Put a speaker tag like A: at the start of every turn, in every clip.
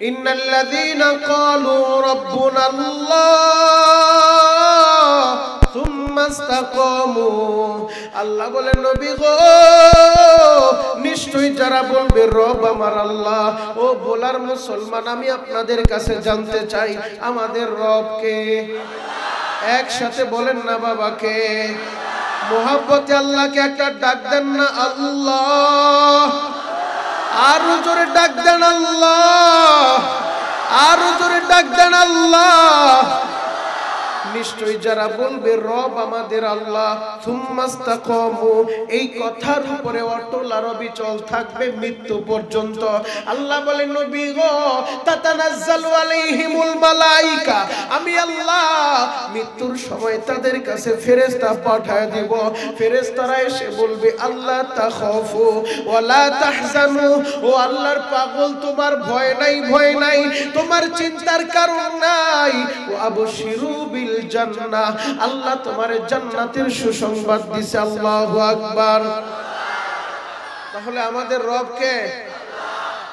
A: إن الذين قالوا ربنا الله ثم استقاموا আল্লাহ বলেন নবী গো নিশ্চয়ই যারা বলবে রব আমার আল্লাহ ও বলার মুসলমান আমি আপনাদের কাছে জানতে চাই আমাদের রবকে একসাথে বলেন না বাবাকে মোহাব্বতে আল্লাহকে একটা ডাক দেন না আল্লাহ আরও জোরে ডাক দেন আল্লাহ আরও জোরে ডাক দেন আল্লাহ। নিশ্চয়ই যারা বলবে, রব আমাদের আল্লাহ এই কথার উপরে অটল আর অবিচল থাকবে মৃত্যু পর্যন্ত। আল্লাহ বলে, নবী গো মালাইকা, আমি আল্লাহ মৃত্যুর সময় তাদের কাছে ফেরেশতা পাঠায় দিব। ফেরেশতারা এসে বলবে, আল্লাহ তাখাফু ওয়ালা তাহজানু, ও আল্লাহর পাগল, তোমার ভয় নাই ভয় নাই, তোমার চিন্তার কারণ নাই ও আবশিরু বিল জান্নাহ আল্লাহ তোমার জান্নাতের সুসংবাদ দিছে আল্লাহু আকবার। তাহলে আমাদের রবকে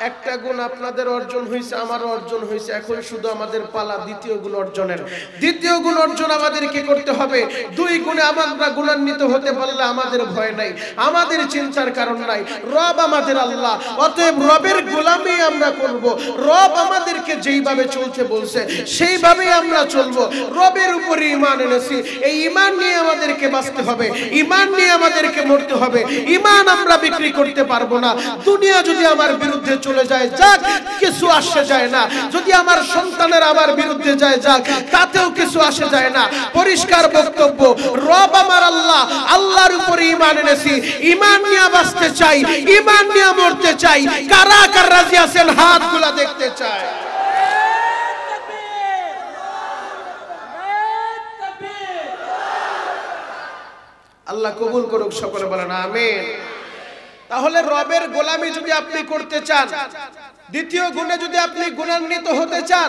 A: একটা গুণ আপনাদের অর্জন হয়েছে আমার অর্জন হয়েছে এখন শুধু আমাদের পালা দ্বিতীয় গুণ অর্জনের। দ্বিতীয় গুণ অর্জন আমাদেরকে করতে হবে। দুই গুণে আমরা গুণান্বিত হতে পারলে আমাদের ভয় নাই, আমাদের চিন্তার কারণ নাই। রব আমাদের আল্লাহ, অতএব রবের গোলামি আমরা করব। রব আমাদেরকে যেইভাবে চলতে বলছে, সেইভাবেই আমরা চলবো। রবের উপরে ইমান এনেছি, এই ইমান নিয়ে আমাদেরকে বাঁচতে হবে। ইমান নিয়ে আমাদেরকে মরতে হবে। ইমান আমরা বিক্রি করতে পারব না। দুনিয়া যদি আমার বিরুদ্ধে চলে যায়, যাক, কিছু আসে যায় না। যদি আমার সন্তানের আমার বিরুদ্ধে যায়, যাক, তাতেও কিছু আসে যায় না। পরিষ্কার বক্তব্য, রব আমার আল্লাহ, আল্লাহর উপরে ইমান এনেছি। ইমান নিয়ে বাঁচতে চাই ইমান নিয়ে মরতে চাই। কারা কারা রাজি আছেন, হাতগুলা দেখতে চাই। আল্লাহ কবুল করুক, সকলে বলেন, আমিন। তাহলে রবের গোলামি যদি আপনি করতে চান দ্বিতীয় গুণে যদি আপনি গুণান্বিত হতে চান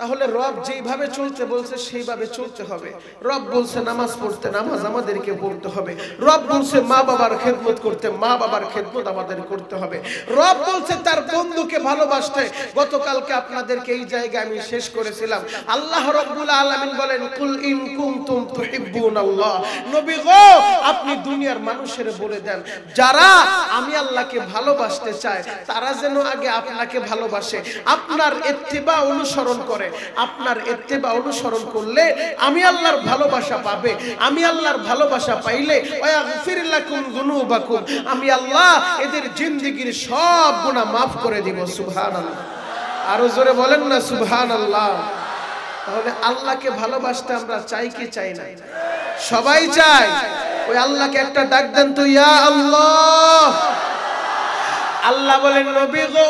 A: তাহলে রব যেইভাবে চলতে বলছে, সেইভাবে চলতে হবে। রব বলছে, নামাজ পড়তে নামাজ আমাদেরকে পড়তে হবে। রব বলছে, মা বাবার খেদমত করতে, মা বাবার খেদমত আমাদের করতে হবে। রব বলছে, তার বন্ধুকে ভালোবাসতে। গতকালকে আপনাদেরকে এই জায়গায় আমি শেষ করেছিলাম। আল্লাহ রব্বুল আলামিন বলেন, কুল ইন কুনতুম তুহিব্বুন আল্লাহ। নবী গো, আপনি দুনিয়ার মানুষের বলে দেন। যারা আমি আল্লাহকে ভালোবাসতে চায়, তারা যেন আগে আপনাকে ভালোবাসে। আপনার ইত্তিবা অনুসরণ করে। আপনার ইত্তেবা অনুসরণ করলে আমি আল্লাহর ভালোবাসা পাবে। আমি আল্লাহর ভালোবাসা পাইলে আমি আল্লাহ এদের জিন্দেগীর সব গুনাহ মাফ করে দিব, সুবহানাল্লাহ। আরও জোরে বলেন না সুহান আল্লাহ তাহলে আল্লাহকে ভালোবাসতে আমরা চাই কি চাই না? সবাই চাই ওই আল্লাহকে একটা ডাক দেন তো, ইয়া আল্লাহ! আল্লাহ বলেন, নবী গো,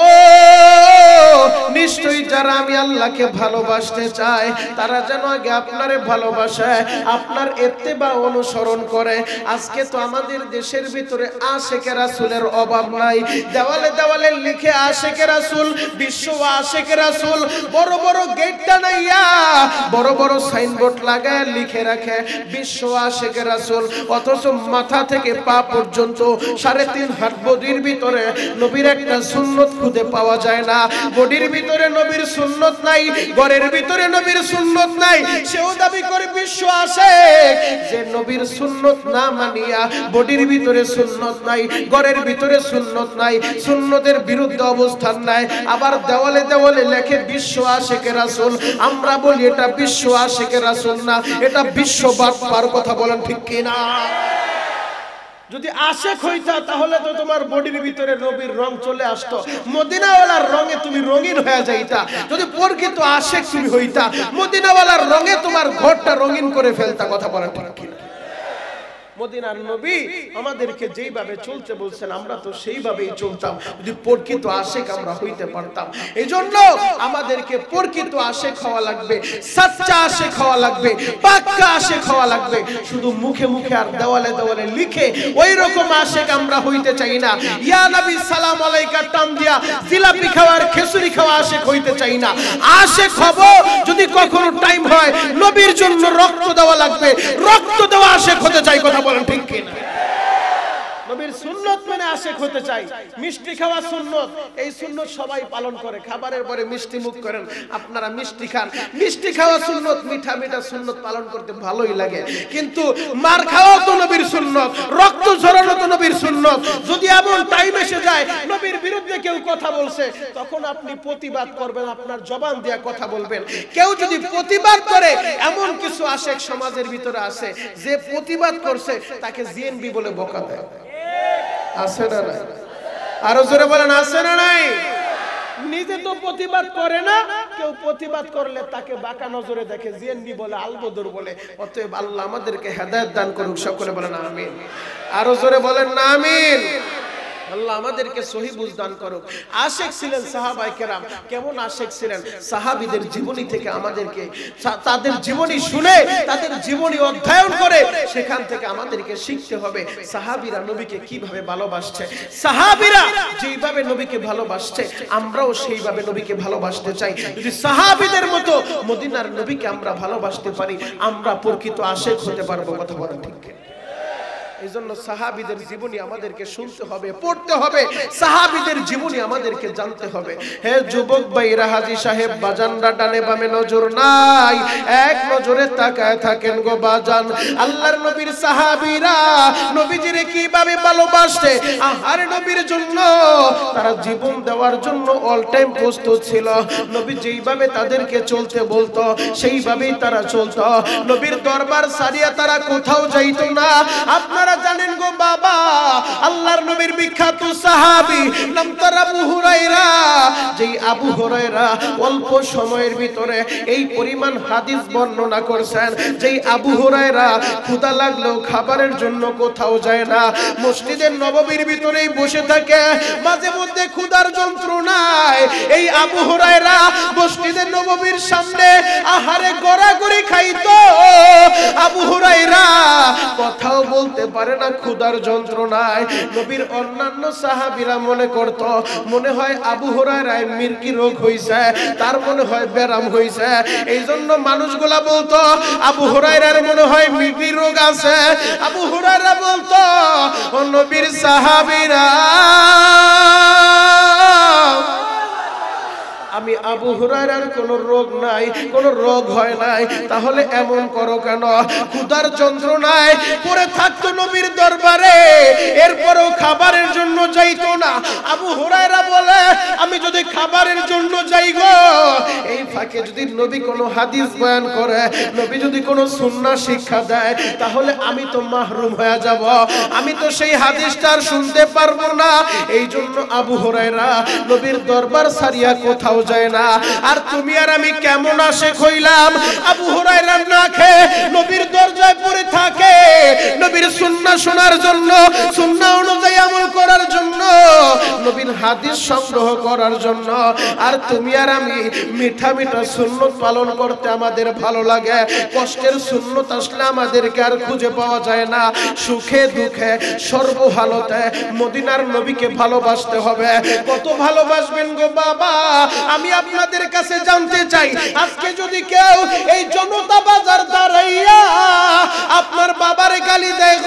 A: নিশ্চয়ই যারা আমি আল্লাহকে ভালোবাসতে চাই তারা যেন আগে আপনারে ভালোবাসে আপনার এত্তেবা অনুসরণ করে। আজকে তো আমাদের দেশের ভিতরে আশেকে রাসূলের অভাব নাই। দেওয়ালে দেওয়ালে লিখে আশেকে রাসূল, বিশ্ব আশেকে রাসূল, বড় বড় গেটটা নাইয়া বড় বড় সাইনবোর্ড লাগায় লিখে রাখে, বিশ্ব আশেকে রাসূল। অথচ মাথা থেকে পা পর্যন্ত সাড়ে তিন হাত বডির ভিতরে নবীর একটা সুন্নত খুঁজে পাওয়া যায় না। বডির ভিতরে নবীর সুন্নত নাই, ঘরের ভিতরে নবীর সুন্নত নাই, সেও দাবি করে বিশ্ব আসে যে নবীর সুন্নত না মানিয়া বডির ভিতরে সুন্নত নাই, ঘরের ভিতরে সুন্নত নাই, সুন্নতের বিরুদ্ধে অবস্থান নাই। আবার দেওয়ালে দেওয়ালে লেখে, বিশ্ব আশেকে রাসূল। আমরা বলি, এটা বিশ্ব আশেকে রাসূল না, এটা বিশ্ব বাপ্পার কথা বলেন ঠিক কিনা? যদি আশেক হইতা তাহলে তো তোমার বডির ভিতরে নবীর রং চলে আসতো। মদিনাওয়ালার রঙে তুমি রঙিন হয়ে যাইতা। যদি প্রকৃত আশেক তুমি হইতা মদিনাওয়ালার রঙে তোমার ঘরটা রঙিন করে ফেলতা কথা বলা ঠিক কিনা? মদিনার নবী আমাদেরকে যেইভাবে চলতে বলছেন, আমরা তো সেইভাবেই চলতাম। যদি প্রকৃত আশেক আমরা হইতে পারতাম। এই জন্য আমাদেরকে প্রকৃত আশেক হওয়া লাগবে, সাচ্চা আশেক হওয়া লাগবে, পাক্কা আশেক হওয়া লাগবে। শুধু মুখে মুখে আর দেওয়ালে দেওয়ালে লিখে ওই রকম আশেক আমরা হইতে চাই না। ইয়া নবী, সালাম আলাইকা, টান দিয়া জিলাপি খাওয়ার খেসুরি খাওয়া আশেক হইতে চাই না। আশেক হব যদি কখনো টাইম হয়, নবীর জন্য রক্ত দেওয়া লাগবে। রক্ত দেওয়া আশেক হতে চাই কথা বলেন ঠিক কিনা নবীর সুন্নত মেনে আশেক হতে চাই। মিষ্টি খাওয়া সুন্নত। এই সুন্নত সবাই পালন করে। খাবারের পরে মিষ্টি মুখ করেন। আপনারা মিষ্টি খান। মিষ্টি খাওয়া সুন্নত, মিঠা মিঠা সুন্নত পালন করতে ভালোই লাগে। কিন্তু মার খাওয়া তো নবীর সুন্নত। রক্ত ঝরানো তো নবীর সুন্নত। যদি এমন টাইম এসে যায়, নবীর বিরুদ্ধে কেউ কথা বলছে, তখন আপনি প্রতিবাদ করবেন, আপনার জবান দিয়া কথা বলবেন। কেউ যদি প্রতিবাদ করে, এমন কিছু আশেক সমাজের ভিতরে আছে, যে প্রতিবাদ করছে, তাকে জিএনবি বলে বকা দেয়। আছে না নাই? আরও জোরে বলেন, আছে না নাই? নিজে তো প্রতিবাদ করে না, কেউ প্রতিবাদ করলে তাকে বাঁকা নজরে দেখে, জিএনবি বলে, আলবদর বলে, অতএব আল্লাহ আমাদেরকে হেদায়ত দান করুক, সকলে বলেন আমিন। আরও জোরে বলেন না আমিন। আল্লাহ আমাদেরকে সহি বুঝদান করুক। আশেক ছিলেন সাহাবাই কেরাম। কেমন আশেক ছিলেন? সাহাবিদের জীবনী থেকে আমাদেরকে তাদের জীবনী শুনে, তাদের জীবনী অধ্যয়ন করে সেখান থেকে আমাদেরকে শিখতে হবে সাহাবিরা নবীকে কীভাবে ভালোবাসছে। সাহাবিরা যেইভাবে নবীকে ভালোবাসছে, আমরাও সেইভাবে নবীকে ভালোবাসতে চাই। যদি সাহাবিদের মতো মদিনার নবীকে আমরা ভালোবাসতে পারি, আমরা প্রকৃত আশেক হতে পারব। কথা বলা ঠিক? এই জন্য সাহাবিদের জীবনী আমাদেরকে শুনতে হবে, পড়তে হবে। সাহাবিদের জীবনী আমাদেরকে জানতে হবে। হে যুবক ভাইরা হাজি সাহেব বাজানরা ডানে বামে নজর নাই। এক নজরে তাকায় থাকেন গো বাজান। আল্লাহর নবীর সাহাবীরা নবীজিরে কীভাবে ভালোবাসতে, আহার নবীর জন্য তারা জীবন দেওয়ার জন্য অল টাইম প্রস্তুত ছিল। নবী যেইভাবে তাদেরকে চলতে বলতো, সেইভাবেই তারা চলতো। নবীর দরবার সারিয়া তারা কোথাও যাইতো না। আপনারা জানেন গো বাবা আল্লাহর নবীর বিখ্যাত নাম তার আবু হুরায়রা। যেই আবু হুরায়রা অল্প সময়ের ভিতরে এই পরিমাণ হাদিস বর্ণনা যেই আবু হুরায়রা ক্ষুধা লাগলেও খাবারের জন্য কোথাও যায় না, মসজিদের নববীর ভিতরেই বসে থাকে, মাঝে মধ্যে ক্ষুধার যন্ত্রণায় এই আবু হুরায়রা মসজিদের নববীর সামনে আহারে গড়াগড়ি খাইতো। আবু হুরায়রা কথাও বলতে পারে না, ক্ষুধার যন্ত্রণায় নবীর অন্যান্য সাহাবীরা মনে করত, মনে হয় আবু হুরায়রায় মির্কি রোগ হয়েছে তার মনে হয় ব্যারাম হয়েছে এই জন্য মানুষগুলা বলতো, আবু হুরায়রার মনে হয় মির্কি রোগ আছে। আবু হরায়রা বলতো নবীর সাহাবীরা আমি আবু হুরায়রার কোনো রোগ নাই, কোনো রোগ হয় নাই। তাহলে এমন করো কেন? ক্ষুধার যন্ত্রণায় পড়ে থাকতো নবীর দরবারে, এরপরেও খাবারের জন্য যাইতো না। আবু হুরায়রা বলে, আমি যদি খাবারের জন্য যাই গো, এই ফাঁকে যদি নবী কোনো হাদিস বয়ান করে, নবী যদি কোনো সুন্নাহ শিক্ষা দেয়, তাহলে আমি তো মাহরুম হয়ে যাব। আমি তো সেই হাদিসটা শুনতে পারব না। এই জন্য আবু হুরায়রা নবীর দরবার সারিয়া কোথাও যায় না। আর তুমি আর আমি কেমন আশেক হইলাম আবু হুরায়রা না খেয়ে নবীর দরজায় পড়ে থাকে। নবীর সুন্নাহ শোনার জন্য, সুন্নাহ অনুযায়ী আমল করার জন্য, নবীর হাদিস সংগ্রহ করার জন্য। আর তুমি আর আমি মিঠা মিঠা সুন্নত পালন করতে আমাদের ভালো লাগে। কষ্টের সুন্নত আসলে আমাদেরকে আর খুঁজে পাওয়া যায় না। সুখে দুঃখে সর্বহালতে মদিনার নবীকে ভালোবাসতে হবে। কত ভালোবাসবেন গো বাবা? আমি আপনাদের কাছে জানতে চাই, আজকে যদি কেউ এই জনতা বাজার দাঁড়াইয়া আপনার বাবার গালি দেয়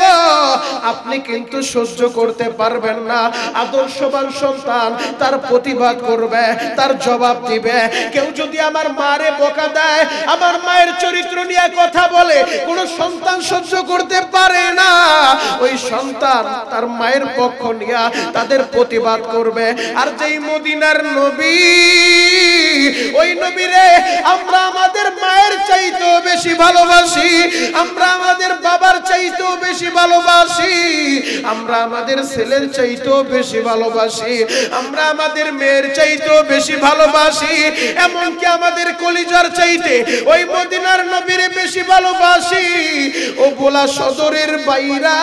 A: আপনি কিন্তু সহ্য করতে পারবেন না। আদর্শবান সন্তান তার প্রতিবাদ করবে, তার জবাব দিবে। কেউ যদি আমার মারে বকা দেয়, আমার মায়ের চরিত্র নিয়ে কথা বলে, কোন সন্তান সহ্য করতে পারে না। ওই সন্তান তার মায়ের পক্ষ নিয়ে তাদের প্রতিবাদ করবে। আর যেই মদিনার নবী ওই নবীরে, আমরা আমাদের মায়ের চাইতেও বেশি ভালোবাসি। আমরা আমাদের বাবার চাইতেও বেশি ভালোবাসি। আমরা আমাদের ছেলের চাইতেও বেশি ভালোবাসি। আমরা আমাদের মেয়ের চাইতেও বেশি ভালোবাসি। এমনকি আমাদের কলিজার চাইতে ওই মদিনার নবীরে বেশি ভালোবাসি। ও বোলা সদরের বাইরা,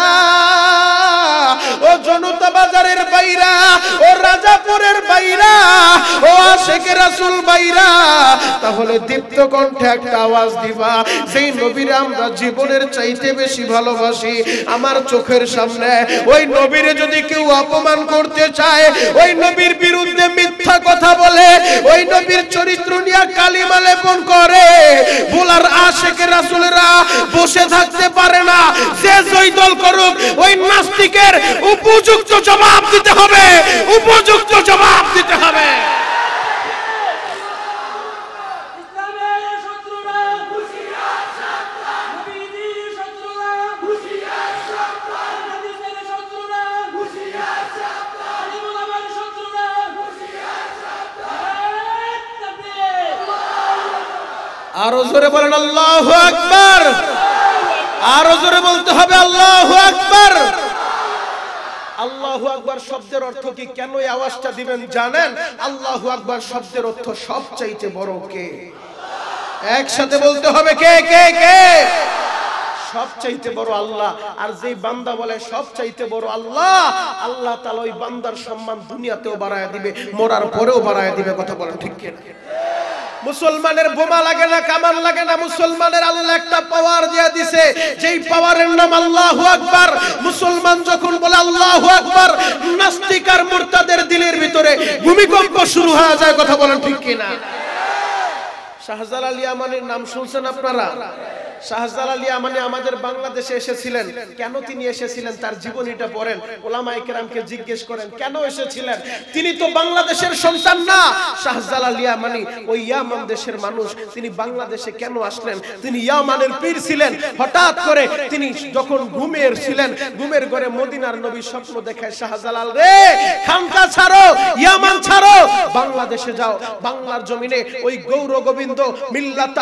A: ও জনতা বাজারের বাইরা, ও রাজাপুরের বাইরা, ও আশেখ রাসুল বাইরা তাহলে দীপ্ত কণ্ঠে একটা আওয়াজ দিবা। সেই নবীরে আমরা জীবনের চাইতে বেশি ভালোবাসি, আমার চোখের সামনে, ওই নবীরে যদি কেউ অপমান করতে চায়, ওই নবীর বিরুদ্ধে মিথ্যা কথা বলে, ওই নবীর চরিত্র নিয়ে কালিমা লেপন করে বলার আশেকে রাসূলেরা বসে থাকতে পারে না। যে জয় দল করুক, ওই নাস্তিকের উপযুক্ত জবাব দিতে হবে, উপযুক্ত জবাব দিতে বলেন, আল্লাহু আকবার। আরও জোরে বলতে হবে, আল্লাহু আল্লাহু আকবার শব্দের অর্থ কি? কেন এই আওয়াজটা দিবেন জানেন? আল্লাহু আকবার শব্দের অর্থ সবচাইতে বড় কে? একসাথে বলতে হবে, কে কে কে? সবচাইতে বড় আল্লাহ। আর যেই বান্দা বলে, সবচাইতে বড় আল্লাহ আল্লাহ ওই বান্দার সম্মান দুনিয়াতেও বাড়ায় দিবে, মরার পরেও বাড়ায় দিবে, কথা বলেন ঠিক কিনা? মুসলমানের বোমা লাগে না, কামান লাগে না, মুসলমানের আল্লাহ একটা পাওয়ার দিয়ে দিছে। যেই পাওয়ারের নাম আল্লাহু আকবার। মুসলমান যখন বলে আল্লাহু আকবার, নাস্তিক আর মুরতাদের দিলের ভিতরে ভূমিকম্প শুরু হয়ে যায়, কথা বলেন ঠিক কিনা? শাহজালাল ইয়ামানের নাম শুনছেন আপনারা? ছিলেন। হঠাৎ করে তিনি যখন ঘুমের ছিলেন, ঘুমের ঘরে মদিনার নবী স্বপ্ন দেখায়, শাহজালাল রে, খানকা ছাড়ো, ইয়ামান ছাড়ো, বাংলাদেশে যাও। বাংলার জমিনে ওই গৌর গোবিন্দ মিল্লাত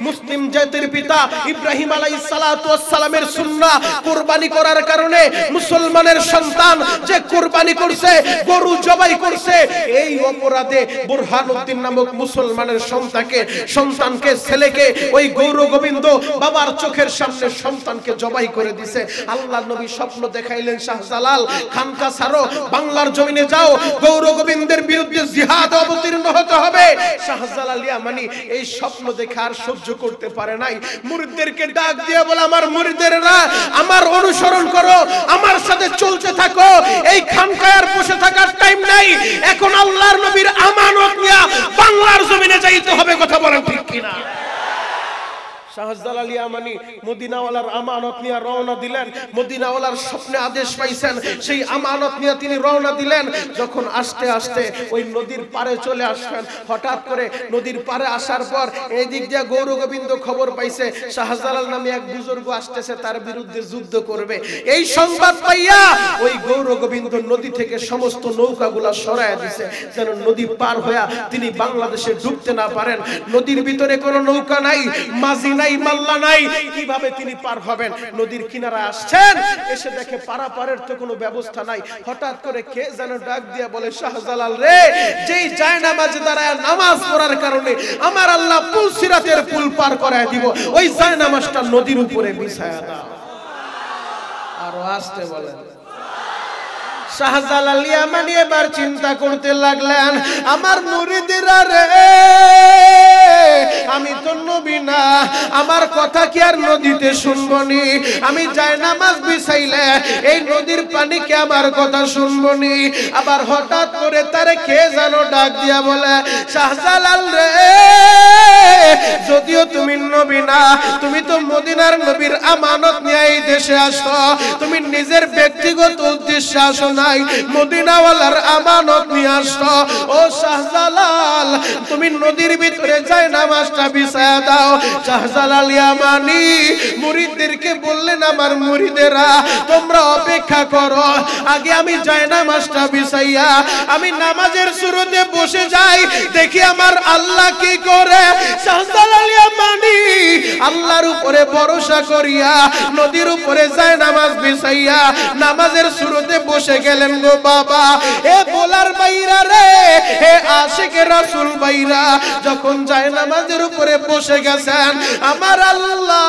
A: মুসলিম জাতির পিতা ইব্রাহিম আলাইহিস সালাতু ওয়াস সালামের সুন্নাহ কুরবানি করার কারণে মুসলমানের সন্তান যে কুরবানি করছে, গরু জবাই করছে, এই অপরাধে বুরহানুদ্দিন নামক মুসলমানের সন্তানকে সন্তানকে, ছেলেকে, ওই গৌর গোবিন্দ বাবার চোখের সামনে সন্তানকে জবাই করে দিছে। আল্লাহ নবী স্বপ্ন দেখাইলেন, শাহজালাল খানকা ছাড়ো, বাংলার জমিনে যাও, গৌর গোবিন্দের বিরুদ্ধে জিহাদ অবতীর্ণ হতে হবে। শাহজালাল ইয়ামানি এই স্বপ্ন দেখে আর সহ্য করতে পারে নাই। মুরিদদেরকে ডাক দিয়ে বলে, আমার মুরিদেরা, আমার অনুসরণ করো, আমার সাথে চলতে থাকো। এই খানকায়ার বসে থাকার টাইম নাই। এখন আল্লাহর নবীর আমানত নিয়ে বাংলার জমিনে যাইতে হবে, কথা বলেন ঠিক কিনা? গৌর গোবিন্দ খবর পাইছে, শাহজালাল নামে এক বুজুর্গ আসতেছে, তার বিরুদ্ধে যুদ্ধ করবে। এই সংবাদ পাইয়া ওই গৌর গোবিন্দ নদী থেকে সমস্ত নৌকাগুলা সরায় দিছে, যেন নদী পার হইয়া তিনি বাংলাদেশে ঢুকতে না পারেন। নদীর ভিতরে কোনো নৌকা নাই, মাঝি নাই, মাল্লা নাই। কীভাবে তিনি পার হবেন? নদীর কিনারা আসছেন, এসে দেখে পারাপারের তো কোনো ব্যবস্থা নাই। হঠাৎ করে কে যেন ডাক দিয়া বলে, শাহজালাল রে, যেই যায় নামাজে দাঁড়ায় নামাজ পড়ার কারণে আমার আল্লাহ পুল সিরাতের পুল পার করায় দিব, ওই যায় নামাজটা নদীর উপরে বিছায়া দাও। আরও আসতে বলেন। শাহজালাল এবার চিন্তা করতে লাগলেন, আমার মুরিদিরা রে, আমি তো নবী না আমার কথা কি আর নদীতে শুনবনি? আমি যাই নামাজ বিছাইলে, এই নদীর পানিকে আমার কথা শুনবনি? আবার হঠাৎ করে তারে কে জানো ডাক দিয়া বলে, শাহজালাল রে, যদিও তুমি নবী না, তুমি তো মদিনার নবীর আমানত নিয়ে দেশে আসো, তুমি নিজের ব্যক্তিগত উদ্দেশ্যে আসো নাই, মদিনাওয়ালার আমানত নিয়ে আসো। ও শাহজালাল, তুমি নদীর ভিতরে যাই নামাজটা বিছায়া দাও, শাহজালাল ইয়ামানি, মুরিদদেরকে বললেন, আমার মুরিদেরা, তোমরা অপেক্ষা করো। আগে আমি যাই আমি নামাজের শুরুতে বসে যাই, দেখি আমার আল্লাহ কি করে। ইয়ামানি, আল্লাহর উপরে ভরসা করিয়া, নদীর উপরে যায় নামাজ নামাজের শুরুতে বসে গেলেন গো বাবা। এ বলার বাইরা রে হে আশিকে রাসূল বাইরা যখন যায় নামাজের উপরে বসে গেছেন আমার আল্লাহ।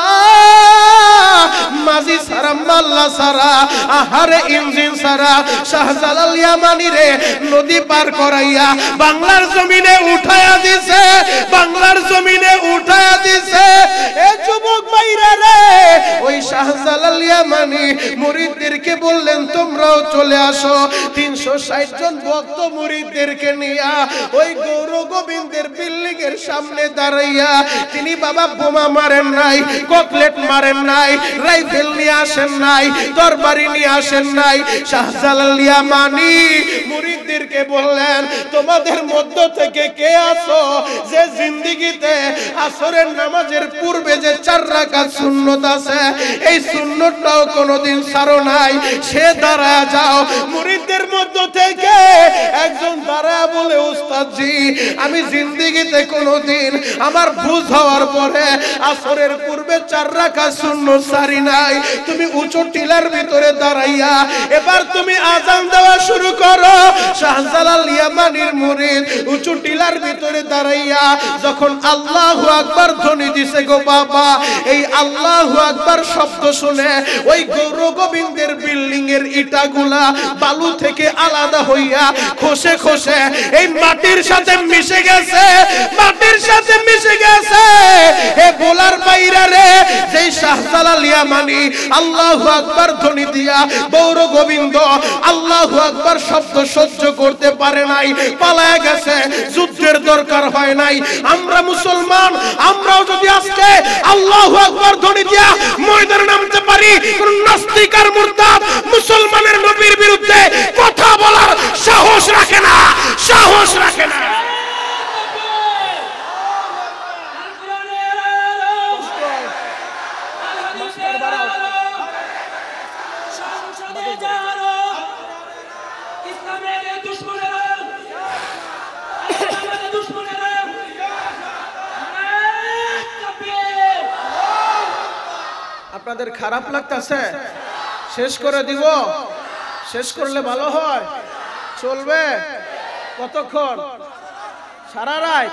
A: মাঝি সারা, মাল্লা সারা, আহারে ইঞ্জিন সারা। শাহজালাল ইয়ামানি রে, নদী পার করাইয়া বাংলার জমিনে উঠায়া দিছে, বাংলার জমিনে উঠায়া দিছে। এ যুবক ভাইরা রে, ওই শাহজালাল ইয়ামানি মুরিদদেরকে বললেন, তোমরাও চলে আসো। তিনশো ষাট জন ভক্ত মুরিদদেরকে নিয়া ওই গৌর গোবিন্দের বিল্ডিং এর সামনে দাঁড়াইয়া, তিনি বাবা বোমা মারেন নাই, ককলেট মারেন নাই, রাইফেল নিয়ে আসেন নাই, তরবারি নিয়ে আসেন নাই। শাহজালাল ইয়ামানি মুরিদদেরকে বললেন, তোমাদের মধ্য থেকে কে আসো যে জিন্দিগিতে আসরের নামাজের পূর্বে যে চার রাকাত সুন্নত আছে, এই সুন্নতটাও কোনোদিন সারো নাই? সে দাঁড়া যাও। মুরিদদের মধ্য থেকে একজন দাঁড়া বলে উস্তাদজি আমি জিন্দিগিতে কোনোদিন আমার বুঝ হওয়ার পরে আসরের পূর্বে চার রাখা শূন্য সারি নাই। তুমি উঁচু টিলার ভিতরে দাঁড়াইয়া, এবার তুমি আজান দেওয়া শুরু করো। শাহজালাল ইয়ামানির মুরিদ উঁচু টিলার ভিতরে দাঁড়াইয়া যখন আল্লাহু আকবার ধ্বনি দিছে, গো বাবা, এই আকবার শব্দ শুনে ওই গৌর গোবিন্দের বিল্ডিং এর ইটাগুলা বালু থেকে আলাদা হইয়া খসে খসে, এই মাটির সাথে মিশে গেছে, মাটির সাথে মিশে গেছে। হে বোলার বাইরা রে, যেই শাহজালাল ইয়ামানি, আল্লাহু আকবার ধ্বনি দিয়া, গৌর গোবিন্দ, আল্লাহু আকবার শব্দ সহ্য করতে পারে নাই, পালায় গেছে, যুদ্ধের দরকার হয় নাই। আমরা মুসলমান, আমরাও যদি আজকে আল্লাহু আকবার ধ্বনি দিয়া ময়দানে নামতে পারি, কোন নাস্তিক আর মুরতাদ মুসলমানের নবীর বিরুদ্ধে কথা বলার সাহস রাখে না, সাহস রাখে না। আপনাদের খারাপ লাগতেছে? শেষ করে দিব। শেষ করলে ভালো হয়। চলবে। কতক্ষণ? সারা রাত।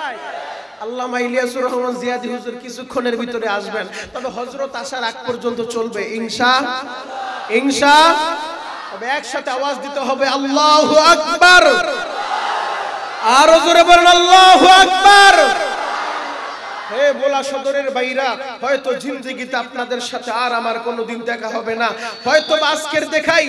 A: আল্লামা ইলিয়াসুর রহমান জিয়াদি হুজুর কিছুক্ষণের ভিতরে আসবেন। তবে হজরত আসার আগ পর্যন্ত চলবে। ইনশা ইনশা। তবে একসাথে আওয়াজ দিতে হবে। আল্লাহু আকবার। আরও জোরে বলেন, আল্লাহু আকবার। হয়তো আপনাদের সাথে আর আমার কোনোদিন দেখা হবে না। হয়তো দেখাই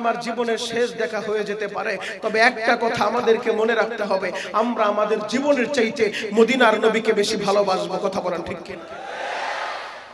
A: আমার জীবনের শেষ দেখা হয়ে যেতে পারে। তবে একটা কথা আমাদেরকে মনে রাখতে হবে, আমরা আমাদের জীবনের চাইতে মদিনার নবীকে বেশি ভালোবাসবো, কথা বলেন ঠিক কিনা?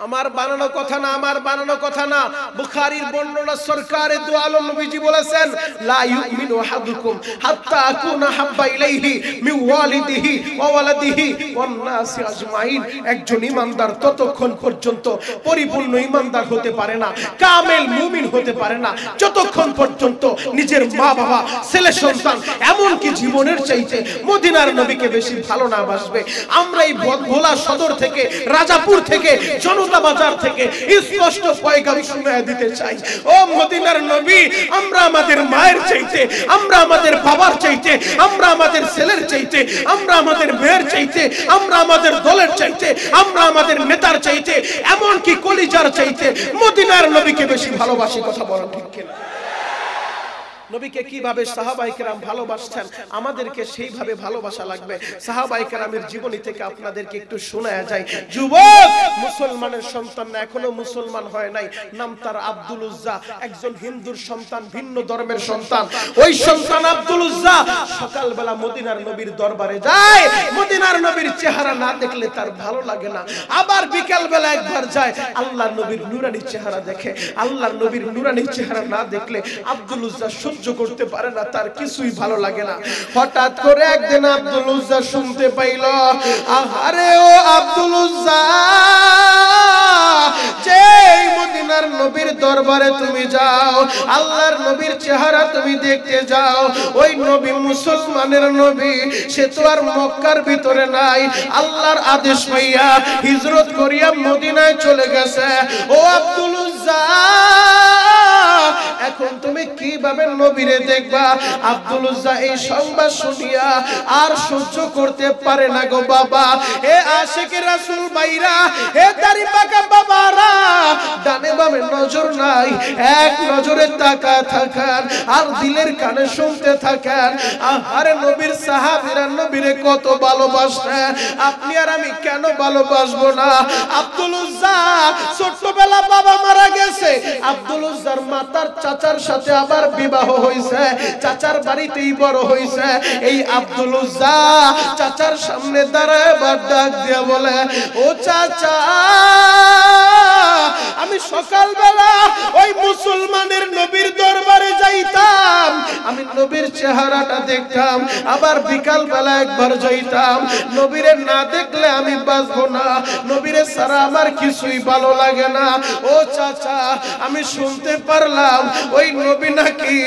A: আমার বানানো কথা না, আমার বানানো কথা না। বুখারীর বর্ণনা সরকারে দু আলম নবীজি বলেছেন, লা ইউমিনু আহাদুকুম হাত্তা আকুনা হাব্বা ইলাইহি মিন ওয়ালিদিহি ওয়া ওয়ালাদিহি ওয়ান নাসি আজমাইন। একজন ইমানদার ততক্ষণ পর্যন্ত পরিপূর্ণ ইমানদার হতে পারে না, কামেল মুমিন হতে পারে না। যতক্ষণ পর্যন্ত নিজের মা বাবা ছেলে সন্তান এমন কি জীবনের চাইতে মদিনার নবীকে বেশি ভালো না বাসবে আমরা এই ভোলা সদর থেকে, রাজাপুর থেকে জনতা বাজার থেকে স্পষ্ট পয়গাম শুনে দিতে চাই। ও মদিনার নবী, আমরা আমাদের মায়ের চাইতে, আমরা আমাদের বাবার চাইতে, আমরা আমাদের ছেলের চাইতে, আমরা আমাদের মেয়ের চাইতে, আমরা আমাদের দলের চাইতে, আমরা আমাদের নেতার চাইতে এমন কি কলিজার চাইতে মদিনার নবীকে বেশি ভালোবাসি, কথা বলা ঠিক কিনা? নবীকে কীভাবে সাহাবাই কেরাম ভালোবাসতেন আমাদেরকে সেইভাবে ভালোবাসা লাগবে। সাহাবাই কেরামের জীবনী থেকে আপনাদেরকে একটু শোনা যায়। যুবক, মুসলমানের সন্তান না, এখনও মুসলমান হয় নাই। নাম তার আব্দুল উজ্জা, একজন হিন্দুর সন্তান, ভিন্ন ধর্মের সন্তান। ওই সন্তান আব্দুল উজ্জা সকালবেলা মদিনার নবীর দরবারে যায়। মদিনার নবীর চেহারা না দেখলে তার ভালো লাগে না। আবার বিকাল বেলা একবার যায়, আল্লাহর নবীর নুরানি চেহারা দেখে। আল্লাহর নবীর নুরানি চেহারা না দেখলে আব্দুল উজ্জা সহ্য করতে পারে না, তার কিছুই ভালো লাগে না। হঠাৎ করে একদিন আব্দুল উজ্জা শুনতে পাইল, আহারে ও আব্দুল উজ্জা মদিনার নবীর দরবারে তুমি যাও, আল্লাহর নবীর চেহারা তুমি দেখতে যাও, ওই নবী মুসলমানের নবী, সে তো আর মক্কার ভিতরে নাই। আল্লাহর আদেশ পাইয়া হিজরত করিয়া মদিনায় চলে গেছে। ও আব্দুল এখন তুমি কীভাবে নবীরে দেখবা আব্দুল উজ্জা এই সংবাদ শুনিয়া আর সহ্য করতে পারে না গো বাবা। হে আশিক রাসূল ভাইরা হে দাড়ি পাকা বাবারা, ডানে বামে নজর নাই, এক নজরে তাকায় থাকেন আর দিলের কানে শুনতে থাকেন আরে নবীর সাহাবীরা, নবীরে কত ভালোবাসে আপনি আর আমি কেন ভালোবাসবো না? আব্দুল উজ্জা, ছোট্টবেলা বাবা মারা গেছে। আব্দুল উজ্জার মাতার চাচার সাথে আবার বিবাহ হইছে, চাচার বাড়িতেই বড় হইছে। এই আব্দুল উজ্জা চাচার সামনে দাঁড়ায় বার ডাক দিয়া বলে, ও চাচা, আমি সকালবেলা ওই মুসলমানের নবীর দরবারে যাইতাম। আমি নবীর চেহারাটা দেখতাম, আবার বিকাল বেলা একবার যাইতাম। নবীরে না দেখলে আমি বাঁচবো না। নবীরে সারা আমার কিছুই ভালো লাগে না। ও চাচা, আমি শুনতে পারলাম, ওই নবী নাকি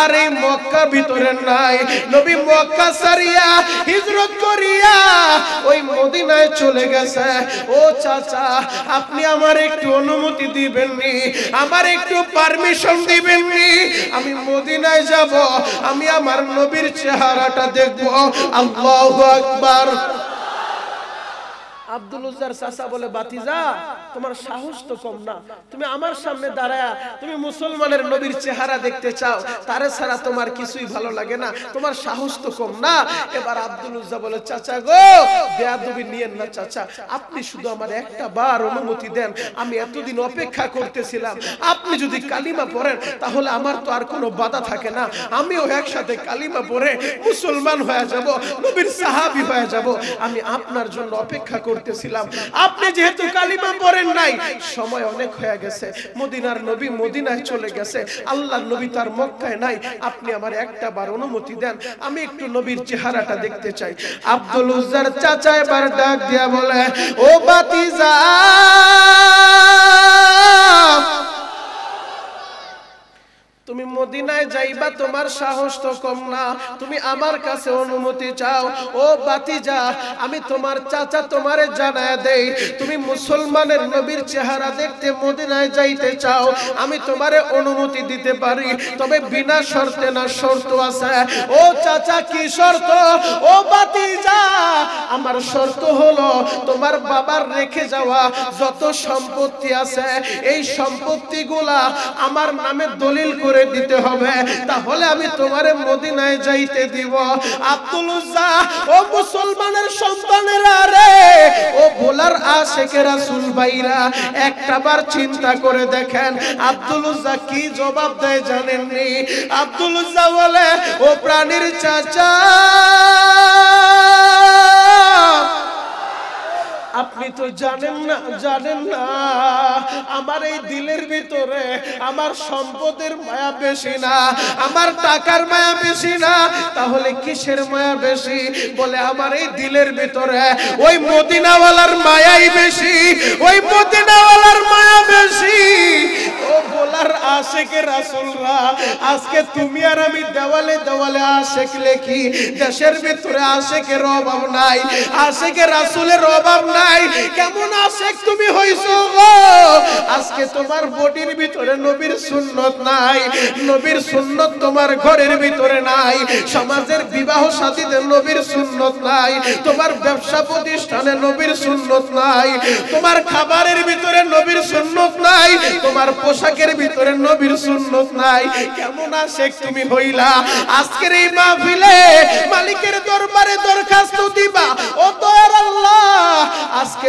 A: আর এই মক্কা ভিতরে নাই। নবী মক্কা সারিয়া হিজরত করিয়া ওই মদিনায় চলে গেছে। ও চাচা, আপনি আমার একটু অনুমতি দিবেননি, আমার একটু পারমিশন দিবেননি। আমি মদিনায় যাব আমি আমার নবীর চেহারাটা দেখব। আল্লাহ আকবার। আব্দুল চাচা বলে, বাতিজা, তোমার সাহস তো কম না। তুমি আমার সামনে দাঁড়ায়া তুমি মুসলমানের নবীর চেহারা দেখতে চাও। তারে ছাড়া তোমার কিছুই ভালো লাগে না। তোমার সাহস তো কম না। এবার বলে, চাচা গো নিয়েন না চাচা। আপনি শুধু আমার একটা বার অনুমতি দেন। আমি এতদিন অপেক্ষা করতেছিলাম। আপনি যদি কালিমা পড়েন, তাহলে আমার তো আর কোনো বাধা থাকে না। আমিও একসাথে কালিমা পড়ে মুসলমান হয়ে যাব, নবীর সাহাবি হয়ে যাব। আমি আপনার জন্য অপেক্ষা করতেছিলাম আপনি যেহেতু কালিমা পড়েন নাই সময় অনেক হয়ে গেছে। মদিনার নবী মদিনায় চলে গেছে। আল্লাহর নবী তার মক্কায় নাই। আপনি আমার একটা বার অনুমতি দেন। আমি একটু নবীর চেহারাটা দেখতে চাই। আব্দুল উজ্জার চাচা এবার ডাক দিয়া বলে ও বাতিজা! তুমি মদিনায় যাইবা, তোমার সাহস তো কম না। তুমি আমার কাছে অনুমতি চাও। ও বাতি যা আমি তোমার চাচা তোমারে জানায় দেই। তুমি মুসলমানের নবীর চেহারা দেখতে মদিনায় যাইতে চাও। আমি তোমারে অনুমতি দিতে পারি, তবে বিনা শর্তে না শর্ত আছে। ও চাচা, কি শর্ত? ও বাতি যা আমার শর্ত হলো তোমার বাবার রেখে যাওয়া যত সম্পত্তি আছে, এই সম্পত্তিগুলা আমার নামে দলিল করে দিতে হবে, তাহলে আমি তোমারে মদিনায় যাইতে দিব। আব্দুল উজ্জা, ও মুসলমানের সন্তানেরা রে, ও ভোলার আশেকে রাসূল ভাইরা একটাবার চিন্তা করে দেখেন, আব্দুল উজ্জা কি জবাব দেয় জানেননি? আব্দুল উজ্জা বলে, ও প্রাণীর চাচা আপনি তো জানেন না জানেন না। আমার এই দিলের ভিতরে আমার সম্পদের মায়া বেশি না, আমার টাকার মায়া বেশি না। তাহলে কিসের মায়া বেশি? বলে আমার এই দিলের ভিতরে ওই মদিনাওয়ালার মায়াই বেশি, ওই মদিনাওয়ালার মায়া বেশি। ও বলার আমি দেওয়ালে দেওয়ালে লেখি, দেশের ভিতরে আশেকের অভাব নাই আশেকে রাসূলের অভাব নাই। কেমন আশেক তুমি হইছো গো? আজকে তোমার বডির ভিতরে নবীর সুন্নত নাই, নবীর সুন্নত তোমার ঘরের ভিতরে নাই, সমাজের বিবাহ সাথীতে নবীর সুন্নত নাই, তোমার ব্যবসা প্রতিষ্ঠানে নবীর সুন্নত নাই, তোমার খাবারের ভিতরে নবীর সুন্নত নাই, তোমার পোশাকের ভিতরে নবীর সুন্নত নাই। কেমন আশেক তুমি হইলা? আজকের এই মাহফিলে মালিকের দরবারে দরখাস্ত দিবা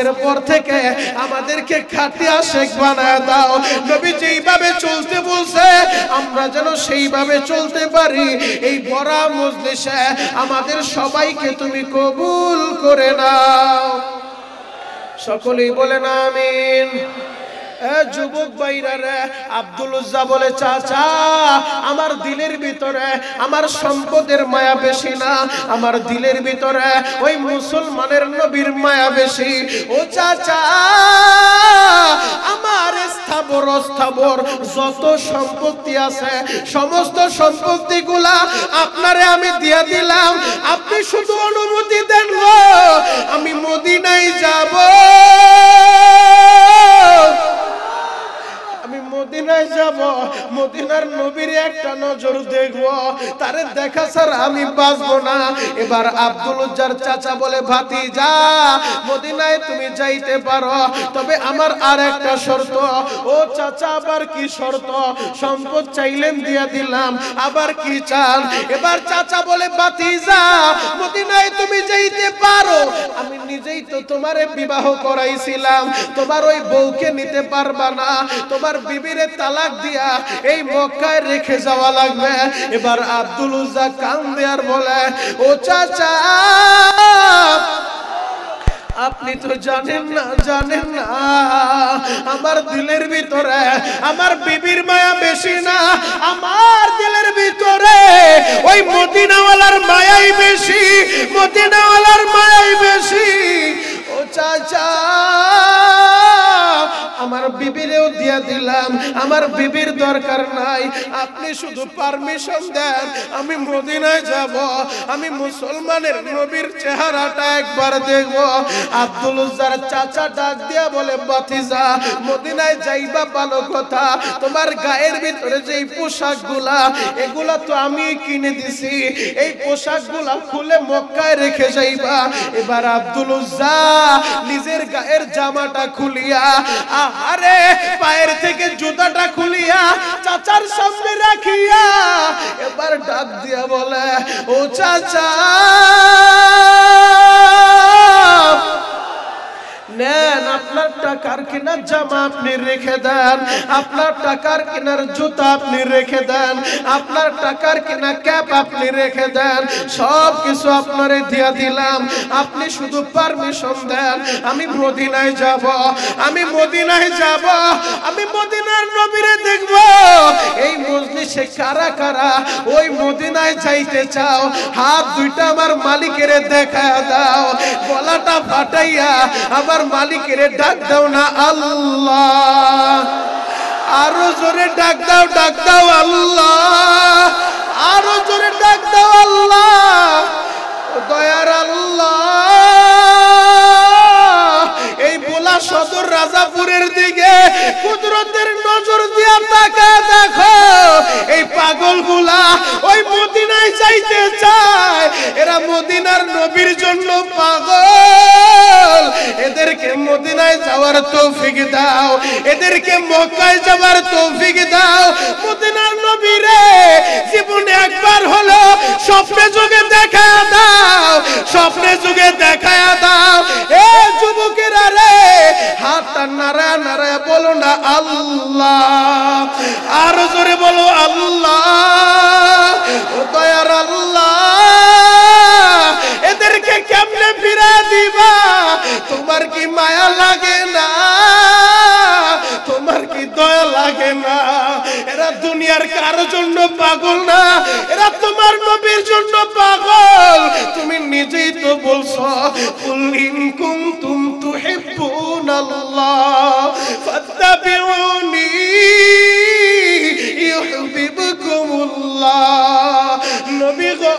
A: আজকের পর থেকে আমাদেরকে খাটি আশেক বানায় দাও। নবী যেইভাবে চলতে বলছে, আমরা যেন সেইভাবে চলতে পারি। এই বড়া মজলিসে আমাদের সবাইকে তুমি কবুল করে নাও। সকলেই বলেন আমিন। যুবক ভাইরা রে, আব্দুল উজ্জা বলে, চাচা, আমার দিলের ভিতরে আমার সম্পদের মায়া বেশি না, আমার দিলের ভিতরে ওই মুসলমানের নবীর মায়া বেশি। ও চাচা, আমার স্থাবর স্থাবর যত সম্পত্তি আছে, সমস্ত সম্পত্তিগুলা আপনারে আমি দিয়া দিলাম। আপনি শুধু অনুমতি দেন আমি মদিনায় যাব। মদিনায় যাব, মদিনার নবীর একটা নজর দেখব। তারে দেখা স্যার আমি বাঁচবো না। এবার আব্দুল উজ্জার চাচা বলে ভাতি যা মদিনায় তুমি যাইতে পারো। তবে আমার আর একটা শর্ত, ও চাচা, আবার কি শর্ত? সম্পদ চাইলেন দিয়া দিলাম, আবার কি চান? এবার চাচা বলে বাতি যা মদিনায় তুমি যাইতে পারো। আমি নিজেই তো তোমারে বিবাহ করাইছিলাম। তোমার ওই বউকে নিতে পারবা না। তোমার বিবিরে তালাক দিয়া এই মক্কায় রেখে যাওয়া লাগবে। এবার আব্দুল উজ্জা কান দেয়ার বলে, ও চাচা, আপনি তো জানেন না জানেন না, আমার দিলের ভিতরে, আমার বিবির মায়া বেশি না, আমার দিলের ভিতরে ওই মদিনাওয়ালার মায়াই বেশি, মদিনাওয়ালার মায়াই বেশি। ও চাচা আমার বিবিরেও দিয়া দিলাম। আমার বিবির দরকার নাই। আপনি শুধু পারমিশন দেন, আমি মদিনায় যাব, আমি মুসলমানের নবীর চেহারাটা একবার দেখব। আব্দুল উজ্জার চাচা ডাক দিয়া বলে, বাতিজা, মদিনায় যাইবা ভালো কথা। তোমার গায়ের ভিতরে যে পোশাকগুলা, এগুলা তো আমি কিনে দিছি। এই পোশাকগুলা খুলে মক্কায় রেখে যাইবা। এবার আব্দুল উজ্জা নিজের গায়ের জামাটা খুলিয়া আরে, পায়ের থেকে জুতাটা খুলিয়া চাচার সামনে রাখিয়া এবার ডাক দিয়া বলে, ও চাচা, নেন আপনার টাকার কেনার জামা আপনি রেখে দেন, আপনার টাকার কেনার জুতা আপনি রেখে দেন, আপনার টাকার কেনা ক্যাপ আপনি রেখে দেন সব কিছু আপনারে দিয়া দিলাম, আপনি শুধু পারমিশন দেন, আমি মদিনায় যাব, আমি মদিনায় যাব, আমি মদিনার নবীরে দেখব, এই মজলিসে কারা কারা ওই মদিনায় যাইতে চাও, হাত দুইটা আমার মালিকের দেখা দাও, গলাটা ফাটাইয়া আমার মালিকের ডাক দাও না আল্লাহ। আরও জোরে ডাক দাও ডাক দাও আল্লাহ। আরও জোরে ডাক দাও আল্লাহ। দয়ার আল্লাহ। এই সদর রাজাপুরের দিকে কুদরতের নজর দিয়া তাকা দেখো, এই পাগলগুলা ওই মদিনায় যাইতে চায়। এরা মদিনার নবীর জন্য পাগল। এদেরকে মদিনায় যাওয়ার তৌফিক দাও, এদেরকে মক্কায় যাওয়ার তৌফিক দাও। মদিনার নবীরে জীবনে একবার হলো স্বপ্নে যুগে দেখা দাও, স্বপ্নে যুগে দেখা দাও। এ যুবকেরা রে হাতটা নারায় নারায় বলো না আল্লাহ। আর জোরে বলো আল্লাহ। দয়ার আল্লাহ। এদেরকে কেমনে ফিরা দিবা? তোমার কি মায়া লাগে না? তোমার কি দয়া লাগে না? দুনিয়ার কারও জন্য পাগল না? এরা তোমার নবীর জন্য পাগল। তুমি নিজেই তো বলছো, কুল ইন কুনতুম তুহিব্বুনাল্লাহ, ফাত্তাবিউনি ইউহিব্বুকুমুল্লাহ। নবী গো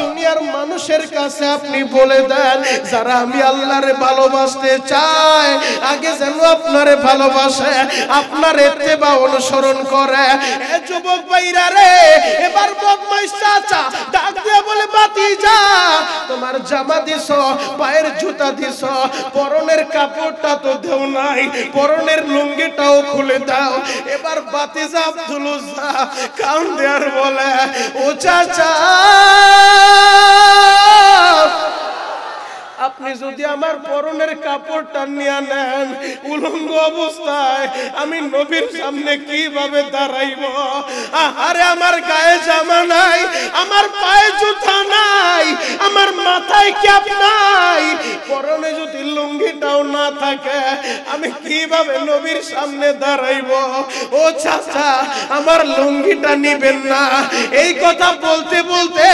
A: দুনিয়ার মানুষের কাছে আপনি বলে দেন, যারা আমি আল্লাহরে ভালোবাসতে চাই, আগে যেন আপনারে ভালোবাসে, আপনার এত্তেবা অনুসরণ করে। এ যুবক ভাইরা রে, এবার চাচা ডাক দিয়ে বলে, বাতি যা, তোমার জামা দিছ পায়ের জুতা দিছ পরনের কাপড়টা তো দেও নাই, পরনের লুঙ্গিটাও খুলে দাও। এবার বাতিজা আব্দুল উজ্জা কান দেয়ার বলে, ও চাচা আপনি যদি আমার পরনের কাপড়টা নিয়ে নেন উলঙ্গ অবস্থায় আমি নবীর সামনে কীভাবে দাঁড়াইব? আরে আমার গায়ে জামা নাই, আমার পায়ে জুতা নাই, আমার মাথায় ক্যাপ নাই। পরনে যদি লুঙ্গিটাও না থাকে, আমি কীভাবে নবীর সামনে দাঁড়াইব? ও চাচা, আমার লুঙ্গিটা নিবেন না। এই কথা বলতে বলতে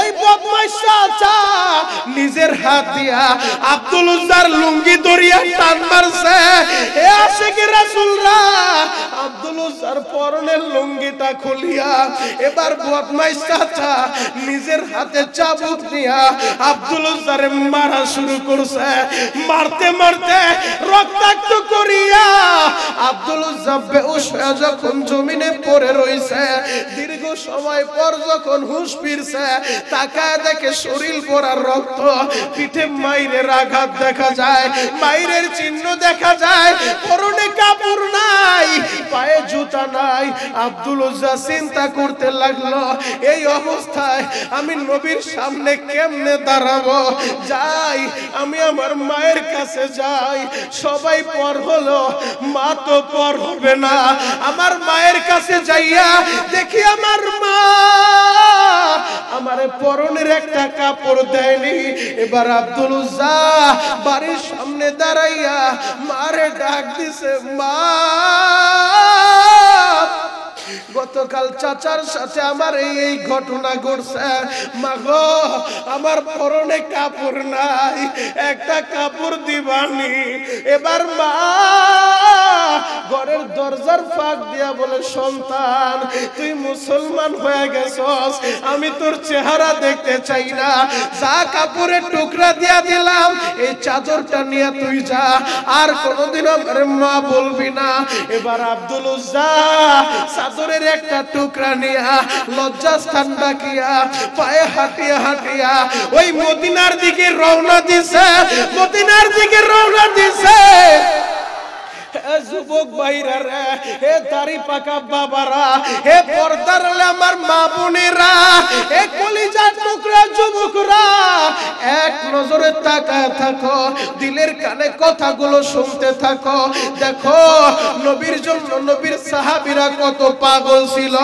A: ওই বদমাইশ চাচা নিজের হাত দিয়া আব্দুল উজ্জার লুঙ্গি দরিয়া টান মারছে। এ আব্দুল উজ্জার পরনের লুঙ্গিটা খুলিয়া, এবার বদমাইশ চাচা নিজের হাতে চাবুক নিয়া আব্দুল উজ্জারে মারা শুরু করছে। মারতে মারতে রক্তাক্ত করিয়া আব্দুল হয়ে যখন জমিনে পড়ে রইছে, দীর্ঘ সময় পর যখন হুঁশ ফিরছে, তাকায় দেখে শরীর পড়ার রক্ত, পিঠে মাইরের আঘাত দেখা যায়, মাইরের চিহ্ন দেখা যায়। পরনে কাপড় নাই, পায়ে জুতা নাই। আব্দুল উজ্জা চিন্তা করতে লাগল, এই অবস্থায় আমি নবীর সামনে কেমনে দাঁড়াবো? যাই, আমি আমার মায়ের কাছে যাই। সবাই পর হলো, মা তো পর হবে না। আমার মায়ের কাছে যাইয়া দেখি আমার মা। আমারে পরনের একটা কাপড় দেয়নি। এবার আব্দুল উজ্জা বাড়ির সামনে দাঁড়াইয়া মারে ডাক দিছে মা গতকাল চাচার সাথে আমার এই ঘটনা ঘটছে। মাগো, আমার পরনে কাপড় নাই, একটা কাপড় দিবানি। এবার মা ঘরের দরজার ফাঁক দিয়া বলে, সন্তান, তুই মুসলমান হয়ে গেছস, আমি তোর চেহারা দেখতে চাই না। যা কাপড়ের টুকরা দিয়া দিলাম, এই চাদরটা নিয়ে তুই যা। আর কোনোদিন আমার মা বলবি না। এবার আব্দুল উজ্জা চাদরের একটা টুকরা নিয়া লজ্জাস্থান ডাকিয়া পায়ে হাঁটিয়া হাঁটিয়া ওই মদিনার দিকে রওনা দিছে, মদিনার দিকে রওনা দিছে। যুবক রে হে দাড়ি পাকা বাবারা হে পর্দার আমার মা বোনেরা হে কলিজার টুকরা যুবকরা, এক নজরে তাকায় থাকো, দিলের কানে কথাগুলো শুনতে থাকো। দেখো, নবীর জন্য নবীর সাহাবীরা কত পাগল ছিল।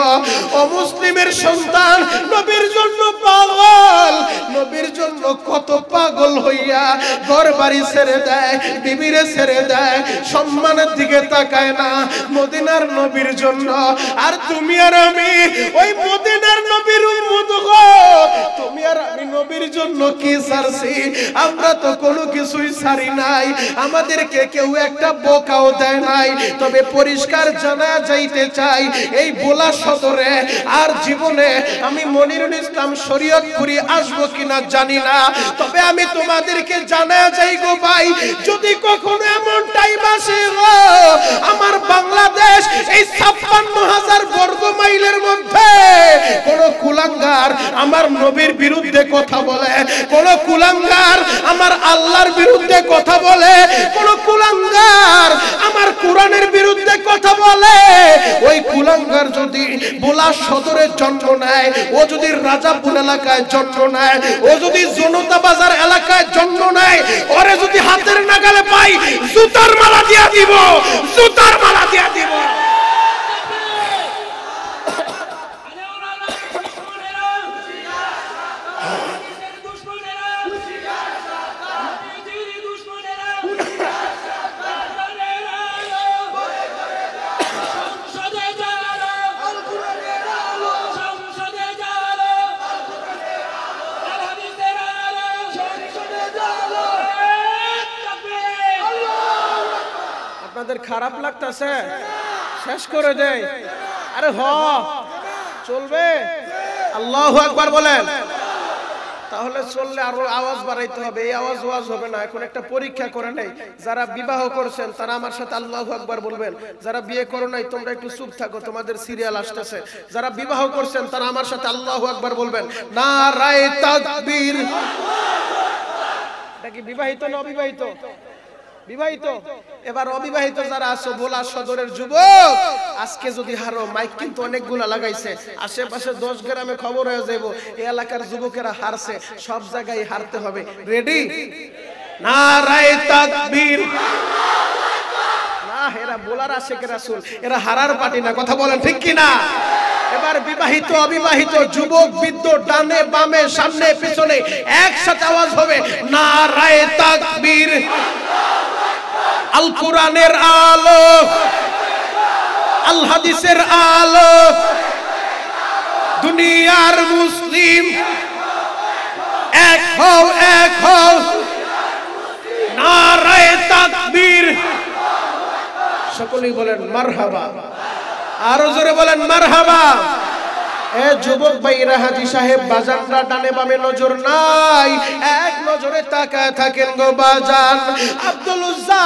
A: অমুসলিমের সন্তান নবীর জন্য পাগল, নবীর জন্য কত পাগল হইয়া ঘর বাড়ি ছেড়ে দেয়, বিবিরে ছেড়ে দেয় সম্মানের দিকে তাকায় না মদিনার নবীর জন্য। আর তুমি আর আমি, ওই মদিনার নবীর উম্মত তুমি আর আমি নবীর জন্য কি ছাড়ছি? আমরা তো কোনো কিছুই ছাড়ি নাই। আমাদেরকে কেউ একটা বোকাও দেয় নাই। তবে পরিষ্কার জানা যাইতে চাই, এই বোলা সদরে আর জীবনে আমি মনিরুল ইসলাম শরীয়তপুরি আসব কিনা জানি না। তবে আমি তোমাদেরকে জানা যাই গো ভাই, যদি কখনো মাইলের মধ্যে। কোন কুলাঙ্গার আমার নবীর বিরুদ্ধে কথা বলে, কোন কুলাঙ্গার আমার আল্লাহর বিরুদ্ধে কথা বলে, কোন কুলাঙ্গার আমার কোরআনের বিরুদ্ধে কথা বলে। ওই কুলাঙ্গার যদি বোলা সদরের জন্ম নেয়, ও যদি রাজাপুর এলাকায় জন্ম নেয়, ও যদি জনতা বাজার এলাকায় জন্ম নেয়, ওরে যদি হাতের নাগালে পাই, জুতার মালা দিয়া দিব, জুতার মালা দিয়া দিব। লাগতেছে শেষ করে দেয় আরে হ। চলবে? আল্লাহ একবার বলেন। তাহলে চললে আরও আওয়াজ বাড়াইতে হবে। এই আওয়াজ ওয়াজ হবে না। এখন একটা পরীক্ষা করে নেই। যারা বিবাহ করছেন, তারা আমার সাথে আল্লাহ একবার বলবেন। যারা বিয়ে করো নাই, তোমরা একটু চুপ থাকো, তোমাদের সিরিয়াল আসতেছে। যারা বিবাহ করছেন, তারা আমার সাথে আল্লাহ একবার বলবেন। না রায় তাকবীর। এটা কি বিবাহিত না অবিবাহিত? বিবাহিত। এবার অবিবাহিত যারা আছো, ভোলা সদরের যুবক, আজকে যদি হারো, মাইক কিন্তু অনেক অনেকগুলা লাগাইছে। আশেপাশে দশ গ্রামে খবর হয়ে যাব, এই এলাকার যুবকেরা হারছে, সব জায়গায় হারতে হবে। রেডি নারায়ে তাকবীর। না এরা বোলার আশেকের রাসূল, এরা হারার পার্টি না, কথা বলেন ঠিক কি না এবার বিবাহিত, অবিবাহিত, যুবক, বৃদ্ধ, ডানে বামে, সামনে, পিছনে, একসাথে আওয়াজ হবে, নারায়ে তাকবীর। আল কোরআনের আলো, আল হাদিসের আলো, দুনিয়ার মুসলিম এক হও এক হও। নারায় তাকবীর। সকলেই বলেন মারহাবা। আরও জোরে বলেন মারহাবা। এ যুবক হাজি সাহেব, বাজানরা ডানে বামে নজর নাই। এক নজরে তাকায় থাকেন গো বাজান। আব্দুল উজ্জা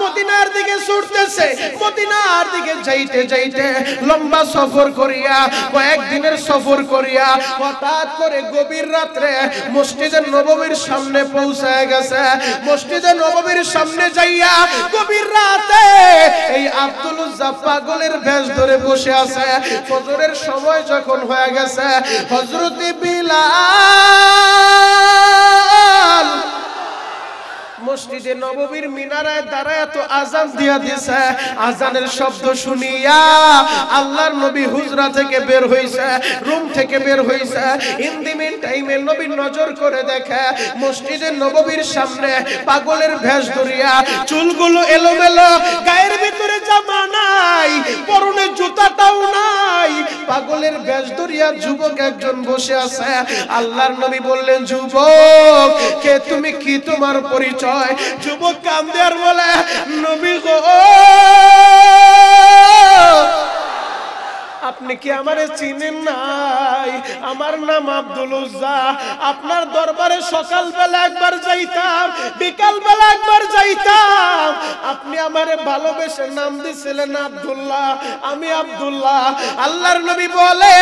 A: মদিনার দিকে ছুটতেছে, মদিনার দিকে যাইতে যাইতে লম্বা সফর করিয়া কয়েকদিনের সফর করিয়া, হঠাৎ করে গভীর রাত্রে মসজিদে নববীর সামনে পৌঁছায় গেছে। মসজিদে নববীর সামনে যাইয়া গভীর রাতে এই আব্দুল উজ্জা পাগলের ভেষ ধরে বসে আছে। ফজরের সময় যখন হয়ে গেছে। হজরতে বিলাল মসজিদে নববীর মিনারায় দাঁড়ায় এত আজান দিয়া দিছে। আজানের শব্দ শুনিয়া আল্লাহর নবী হুজরা থেকে বের হইছে, রুম থেকে বের হইছে। ইন দি মিন টাইমে নবী নজর করে দেখে, মসজিদে নববীর সামনে পাগলের ভেষ ধরিয়া চুলগুলো এলোমেলো, গায়ের ভিতরে জামা নাই। পাগলের বেশ ধরিয়া যুবক একজন বসে আছে। আল্লাহর নবী বললেন, যুবক, কে তুমি? কি তোমার পরিচয়? যুবক কান্দে আর বলে, নবী গো। আপনি কি আমারে চিনেন নাই? আমার নাম আব্দুল উজ্জা। আপনার দরবারে সকালবেলা একবার যাইতাম, বিকালবেলা একবার যাইতাম। আপনি আমারে ভালোবেসে নাম দিছিলেন আব্দুল্লাহ। আমি আব্দুল্লাহ। আল্লাহর নবী বলে,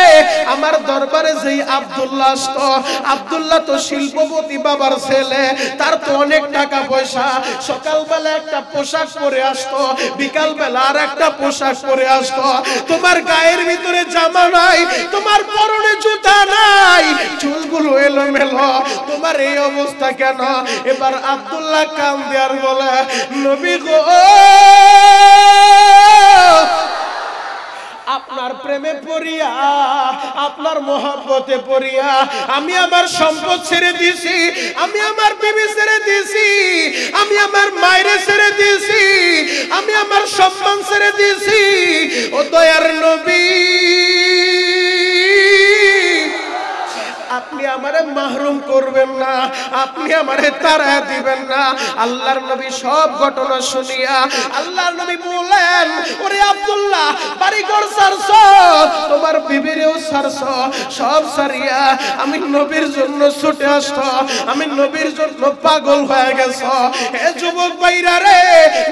A: আমার দরবারে যেই আব্দুল্লাহ আসতো, আব্দুল্লাহ তো শিল্পপতি বাবার ছেলে, তার তো অনেক টাকা পয়সা। সকালবেলা একটা পোশাক পরে আসতো, বিকালবেলা আর একটা পোশাক পরে আসতো। তোমার গায়ের ভিতরে জামা নাই, তোমার পরনে জুতা নাই। চুলগুলো এলোমেলো, তোমার এই অবস্থা কেন? এবার আব্দুল্লাহ কান দেয়ার বলে, নবী গো আপনার প্রেমে পড়িয়া, আপনার মহাব্বতে পড়িয়া, আমি আমার সম্পদ ছেড়ে দিছি আমি আমার বিবি ছেড়ে দিছি আমি আমার মায়ের ছেড়ে দিছি আমি আমার সম্মান ছেড়ে দিছি ও দয়ার নবী। আপনি আমারে মাহরুম করবেন না, আপনি আমারে তারা দিবেন না। আল্লাহর নবী সব ঘটনা শুনিয়া আল্লাহর নবী বলেন ওরে আব্দুল্লাহ, বাড়ি ঘর সারছ তোমার বিবিরেও সারছ সব সারিয়া আমি নবীর জন্য ছুটে আসছ, আমি নবীর জন্য পাগল হয়ে গেছ। এ যুবক ভাইরা রে,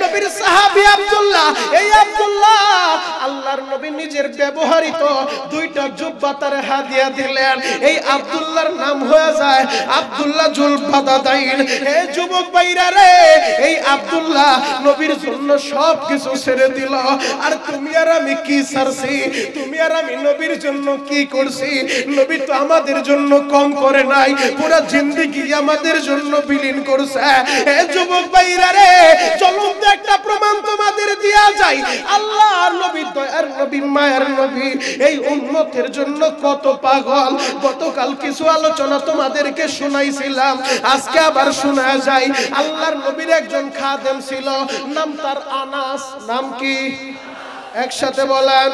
A: নবীর সাহাবী আব্দুল্লাহ, এই আব্দুল্লাহ, আল্লাহর নবী নিজের ব্যবহারিত দুইটা জুব্বা তারে হাদিয়া দিলেন। এই আব্দুল্লাহর নাম হয়ে যায় আব্দুল্লাহ জুল বাদাদাইন হে যুবক ভাইরা রে, এই আব্দুল্লাহ নবীর জন্য সব কিছু ছেড়ে দিল। আর তুমি আর আমি কি ছাড়ছি তুমি আর আমি নবীর জন্য কি করছি? নবী তো আমাদের জন্য কম করে নাই, পুরো জিন্দেগি আমাদের জন্য বিলীন করছে। হে যুবক ভাইরা রে চলুন তো একটা প্রমাণ তোমাদের দেয়া যায় আর নবী দয়ার নবী, মায়ের নবী, এই উম্মতের জন্য কত পাগল। গতকাল কিছু আলোচনা তোমাদেরকে শুনাইছিলাম। আজকে আবার শোনা যায়, আল্লাহর নবীর একজন খাদেম ছিল, নাম তার আনাস, নাম কি? একসাথে বলেন।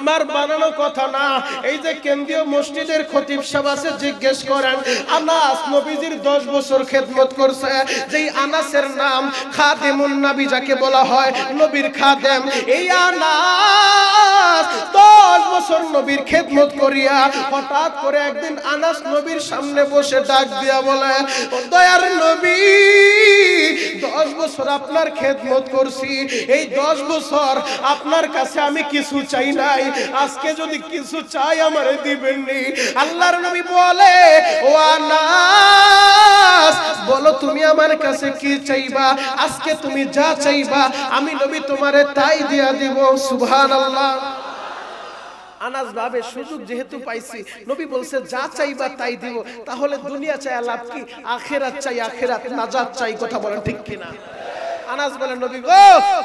A: আমার বানানো কথা না। এই যে কেন্দ্রীয় মসজিদের খতিব আছে, জিজ্ঞেস করেন, আনাস নবীজির 10 বছর খেদমত করছে, যেই আনাসের নাম খাদেমুন নবী যাকে বলা হয়, নবীর খাদেম। এই আনাস 10 বছর নবীর খেদমত করিয়া হঠাৎ করে একদিন আনাস নবীর সামনে বসে ডাক দিয়া বলে দয়ার নবী 10 বছর আপনার খেদমত করছি। এই 10 বছর আপনার কাছে আমি কিছু চাই নাই। আজকে যদি কিছু চাই আমারে দিবেন নি আল্লাহর নবী বলে, ও আনাস, বলো তুমি আমার কাছে কি চাইবা? আজকে তুমি যা চাইবা, আমি নবী তোমারে তাই দিয়া দিব। সুবহানাল্লাহ। আনাস ভাবে, সুযোগ যেহেতু পাইছি, নবী বলছে যা চাইবা তাই দিব। তাহলে দুনিয়া চাই লাভ কি? আখেরাত চাই, আখেরাত নাজাত চাই। কথা বলেন ঠিক কিনা? আনাস বলে, নবী গো,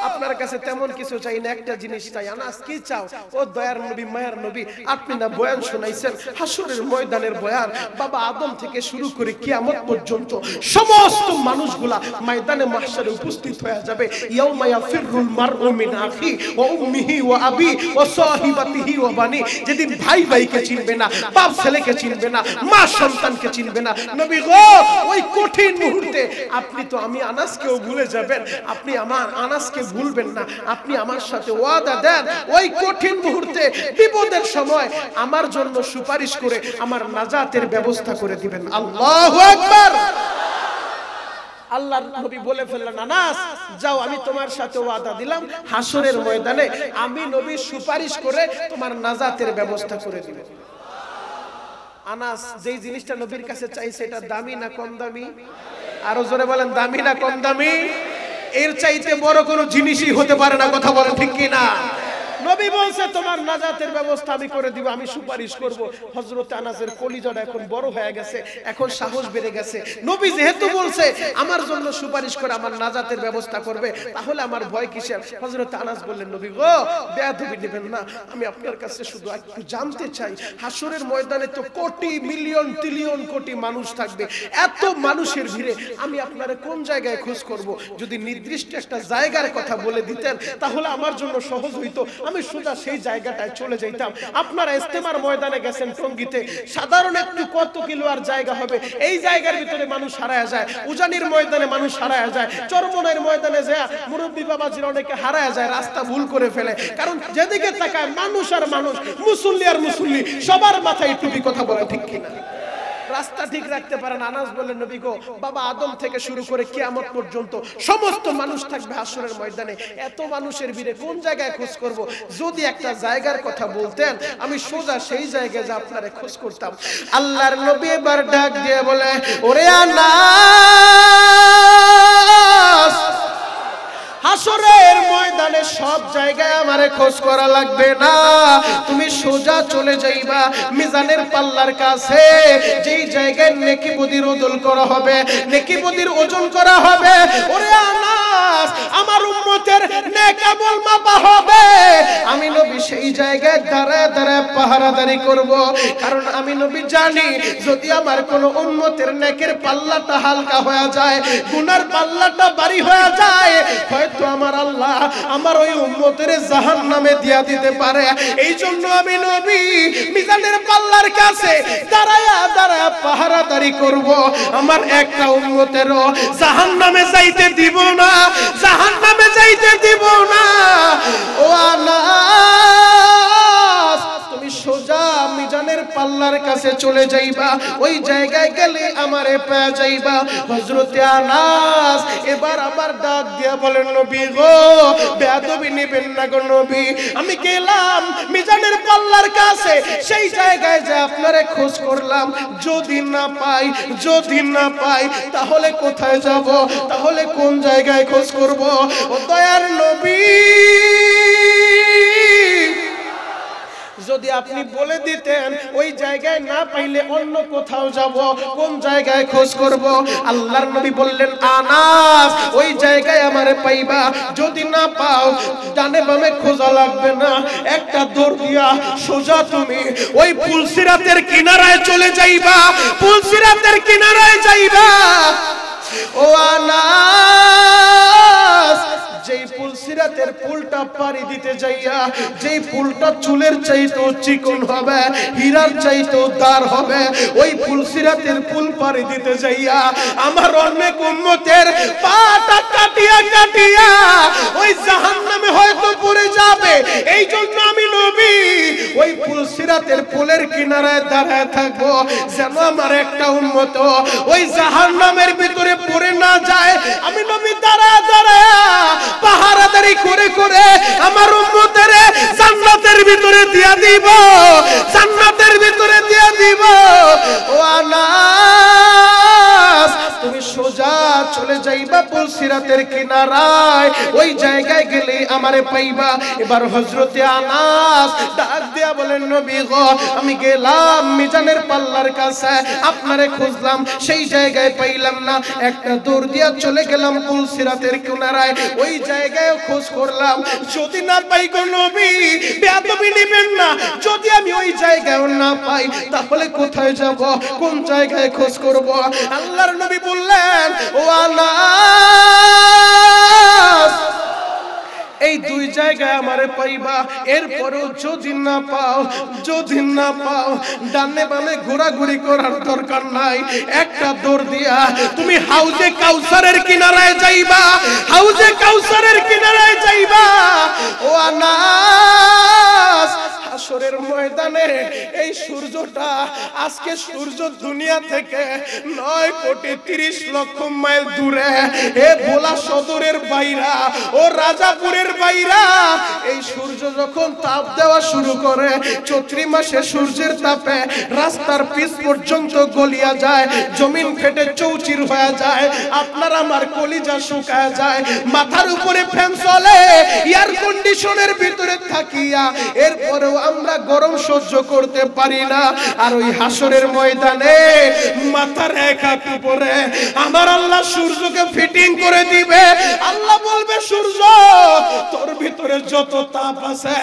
A: আপনার কাছে তেমন কিছু চাই না, একটা জিনিস চাই। আনাস, কি চাও? ও দয়ার নবী, মায়ের নবী, আপনি না বয়ান শুনাইছেন, হাসরের ময়দানের বয়ান। বাবা আদম থেকে শুরু করে কিয়ামত পর্যন্ত সমস্ত মানুষগুলা ময়দানে মাহশারে উপস্থিত হয়ে যাবে। ইয়াউমা ইয়াফিরুল মারউ মিন আখি ওয়া উম্মিহি ওয়া আবি ওয়া সাহিবাতিহি ওয়া বানি। যেদিন ভাই ভাইকে চিনবে না, বাপ ছেলেকে চিনবে না, মা সন্তানকে চিনবে না। নবী গো, ওই কঠিন মুহূর্তে আপনি তো আমি আনাসকেও ভুলে যাবেন। আপনি আমার আনাসকে ভুলবেন না, আপনি আমার সাথে ওয়াদা দেন। ওই কঠিন মুহূর্তে, বিপদের সময় আমার জন্য সুপারিশ করে আমার নাজাতের ব্যবস্থা করে দিবেন। আল্লাহু আকবার। আল্লাহর নবী বলে ফেললেন, আনাস, যাও, আমি তোমার সাথে ওয়াদা দিলাম। হাসরের ময়দানে আমি নবী সুপারিশ করে তোমার নাজাতের ব্যবস্থা করে দিব। আনাস, যেই জিনিসটা নবীর কাছে চাইছে, এটা দামি না কম দামি? আরও জোরে বলেন, দামি না কম দামি? এর চাইতে বড় কোনো জিনিসই হতে পারে না কথা বলো ঠিক কি না নবী বলছে, তোমার নাজাতের ব্যবস্থা আমি করে দিব, আমি সুপারিশ করব। হযরত আনাসের কলিজাটা এখন বড় হয়ে গেছে, এখন সাহস বেড়ে গেছে। নবী যেহেতু বলছে, আমার জন্য সুপারিশ করে আমার নাজাতের ব্যবস্থা করবে, তাহলে আমার ভয় কিসের? হযরত আনাস বললেন, নবী গো, বেয়াদবি নেবেন না, আমি আপনার কাছে শুধু একটু জানতে চাই হাসরের ময়দানে তো কোটি মিলিয়ন ট্রিলিয়ন কোটি মানুষ থাকবে, এত মানুষের ভিড়ে আমি আপনারে কোন জায়গায় খোঁজ করব? যদি নির্দিষ্ট একটা জায়গার কথা বলে দিতেন, তাহলে আমার জন্য সহজ হইতো। আমি সোজা সেই জায়গাটায় চলে যাইতাম। আপনারা ইস্তেমার ময়দানে গেছেন টঙ্গিতে। সাধারণ একটু কত কিলো আর জায়গা হবে? এই জায়গার ভিতরে মানুষ হারায় যায়। উজানির ময়দানে মানুষ হারায় যায়। চরমনের ময়দানে যায় মুরব্বী বাবাজির অনেকে হারায় যায়, রাস্তা ভুল করে ফেলে। কারণ যেদিকে তাকায় মানুষ আর মানুষ, মুসল্লি আর মুসল্লি, সবার মাথায় টুপি কথা বলে ঠিক কিনা? রাস্তা ঠিক রাখতে পারেন আনাস বলেন নবী গো, বাবা আদম থেকে শুরু করে কিয়ামত পর্যন্ত সমস্ত মানুষ থাকবে হাসরের ময়দানে। এত মানুষের ভিড়ে কোন জায়গায় খোঁজ করব? যদি একটা জায়গার কথা বলতেন, আমি সোজা সেই জায়গায় যা আপনারে খোঁজ করতাম। আল্লাহর নবী এবার ডাক দিয়ে বলে, ওরে আনাস! হাসরের ময়দানে সব জায়গায় আমারে খোঁজ করা লাগবে না। তুমি সোজা চলে যাইবা মিজানের পাল্লার কাছে। যেই জায়গায় নেকি বদির ওজন করা হবে, নেকি বদির ওজন করা হবে, ওরে আনাস, আমার উম্মতের নেক আমল মাপা হবে। আমি নবী সেই জায়গায় দাঁড়ায় দাঁড়ায় পাহারাদারি করব। কারণ আমি নবী জানি, যদি আমার কোনো উম্মতের নেকের পাল্লাটা হালকা হয়ে যায়, গুনার পাল্লাটা বাড়ি হয়ে যায়, হয়তো আমার আল্লাহ আমার ওই উম্মতের জাহান নামে দিয়া দিতে পারে। এই জন্য আমি নবী মিজানের পাল্লার কাছে দাঁড়ায়া দাঁড়ায়া পাহারাদারি করব। আমার একটা উম্মতেরও জাহান নামে যাইতে দিব না জাহান নামে যাইতে দিব না। ও আনাস তুমি সোজা মিজানের পাল্লার কাছে চলে যাইবা। ওই জায়গায় গেলে আমারে পেয়ে যাইবা। হজরতে আনাস, এবার আবার ডাক দিয়া বলেন, নবী গো, বেয়াদবি নেবেন না গো নবী। আমি গেলাম মিজানের পাল্লার কাছে। সেই জায়গায় যে আপনারে খোঁজ করলাম। যদি না পাই, যদি না পাই, তাহলে কোথায় যাব? তাহলে কোন জায়গায় খোঁজ করব? ও দয়ার নবী। যদি আপনি বলে দিতেন, ওই জায়গায় না পাইলে অন্য কোথাও যাব, কোন জায়গায় খোঁজ করব? আল্লাহর নবী বললেন, আনাস, ওই জায়গায় আমারে পাইবা। যদি না পাও, ডানে বামে খোঁজা লাগবে না। একটা দৌড় দিয়া সোজা তুমি ওই পুলসিরাতের কিনারায় চলে যাইবা। পুলসিরাতের কিনারায় যাইবা। ও আনাস যেই পুল সিরাতের পুলটা পাড়ি দিতে যাইয়া, যেই পুলটা চুলের চাইতেও চিকন হবে, হীরার চাইতেও দার হবে, ওই পুল সিরাতের পুল পাড়ি দিতে যাইয়া আমার অনেক উন্মতের পাটা কাটিয়া কাটিয়া ওই জাহান্নামে হয়তো পড়ে যাবে। এই জন্য আমি নবী, ওই পুল সিরাতের পুলের কিনারায় দাঁড়ায় থাকব, যেন আমার একটা উন্মত ওই জাহান্নামের ভিতরে পড়ে না যায়। আমি নবী, দাঁড়ায় দাঁড়ায় পাহারাদারি করে করে আমার উম্মতের জান্নাতের ভিতরে দিয়া দিব, জান্নাতের ভিতরে দিয়া দিব। ও আনাস, তুমি সোজা চলে যাইবা পুলসিরাতের কিনারায়। ওই জায়গায় গেলে আমারে পাইবা। এবার হজরতে আনাস ডাক দিয়া বলেন, নবী গো, আমি গেলাম মিজানের পাল্লার কাছে, আপনারে খুঁজলাম, সেই জায়গায় পাইলাম না। একটা দৌড় দিয়া চলে গেলাম পুলসিরাতের কিনারায়। ওই জায়গায় খোঁজ করলাম। যদি না পাই গো নবী, বেয়াদবি নেবেন না। যদি আমি ওই জায়গায় না পাই, তাহলে কোথায় যাব? কোন জায়গায় খোঁজ করব? আল্লাহর নবী বললেন, ও আল্লাহ! এই দুই জায়গায় আমারে পাইবা। এরপরেও যদি না পাও, যদি না পাও, ডানে বামে ঘোরাঘুরি করার দরকার নাই। একটা দৌড় দিয়া তুমি হাউজে কাউসারের কিনারায় যাইবা। হাউজে কাউসারের কিনারায় যাইবা। ও আনাস হাসরের ময়দানে এই সূর্যটা আজকে সূর্য দুনিয়া থেকে নয় কোটি তিরিশ লক্ষ মাইল দূরে। এ ভোলা সদরের বাইরা ও রাজাপুরের বাইরা এই সূর্য যখন তাপ দেওয়া শুরু করে, চৈত্রি মাসে সূর্যের তাপে রাস্তার পিচ পর্যন্ত গলিয়া যায়, জমিন ফেটে চৌচির হয়ে যায়, আপনার আমার কলিজা শুকায় যায়, মাথার উপরে ফ্যান চলে এয়ার কন্ডিশনের ভিতরে থাকিয়া, এরপরেও আমরা গরম সহ্য করতে পারি না। আর ওই হাসরের ময়দানে মাথার এক হাত উপরে আমার আল্লাহ সূর্যকে ফিটিং করে দিবে। আল্লাহ বলবে, সূর্য, তোর ভিতরে যত তাপ আছে,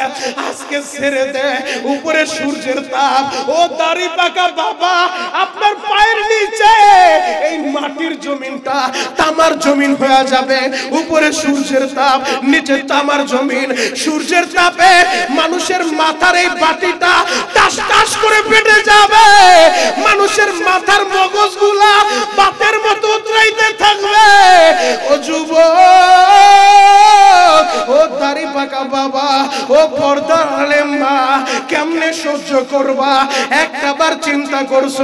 A: আজকে ছেড়ে দে। উপরে সূর্যের তাপ। ও দাড়ি পাকা বাবা, আপনার পায়ের নিচে এই মাটির জমিনটা তামার জমিন হয়ে যাবে। উপরে সূর্যের তাপ, নিচে তামার জমিন। সূর্যের তাপে মানুষের মাথার এই বাটিটা টাস টাস করে ফেটে যাবে। মানুষের মাথার মগজগুলা বাতের মতো উতরাইতে থাকবে। ও যুবক, ও পাকা বাবা, ও পর্দার মা, কেমনে সহ্য করবা? একটা বার চিন্তা করছ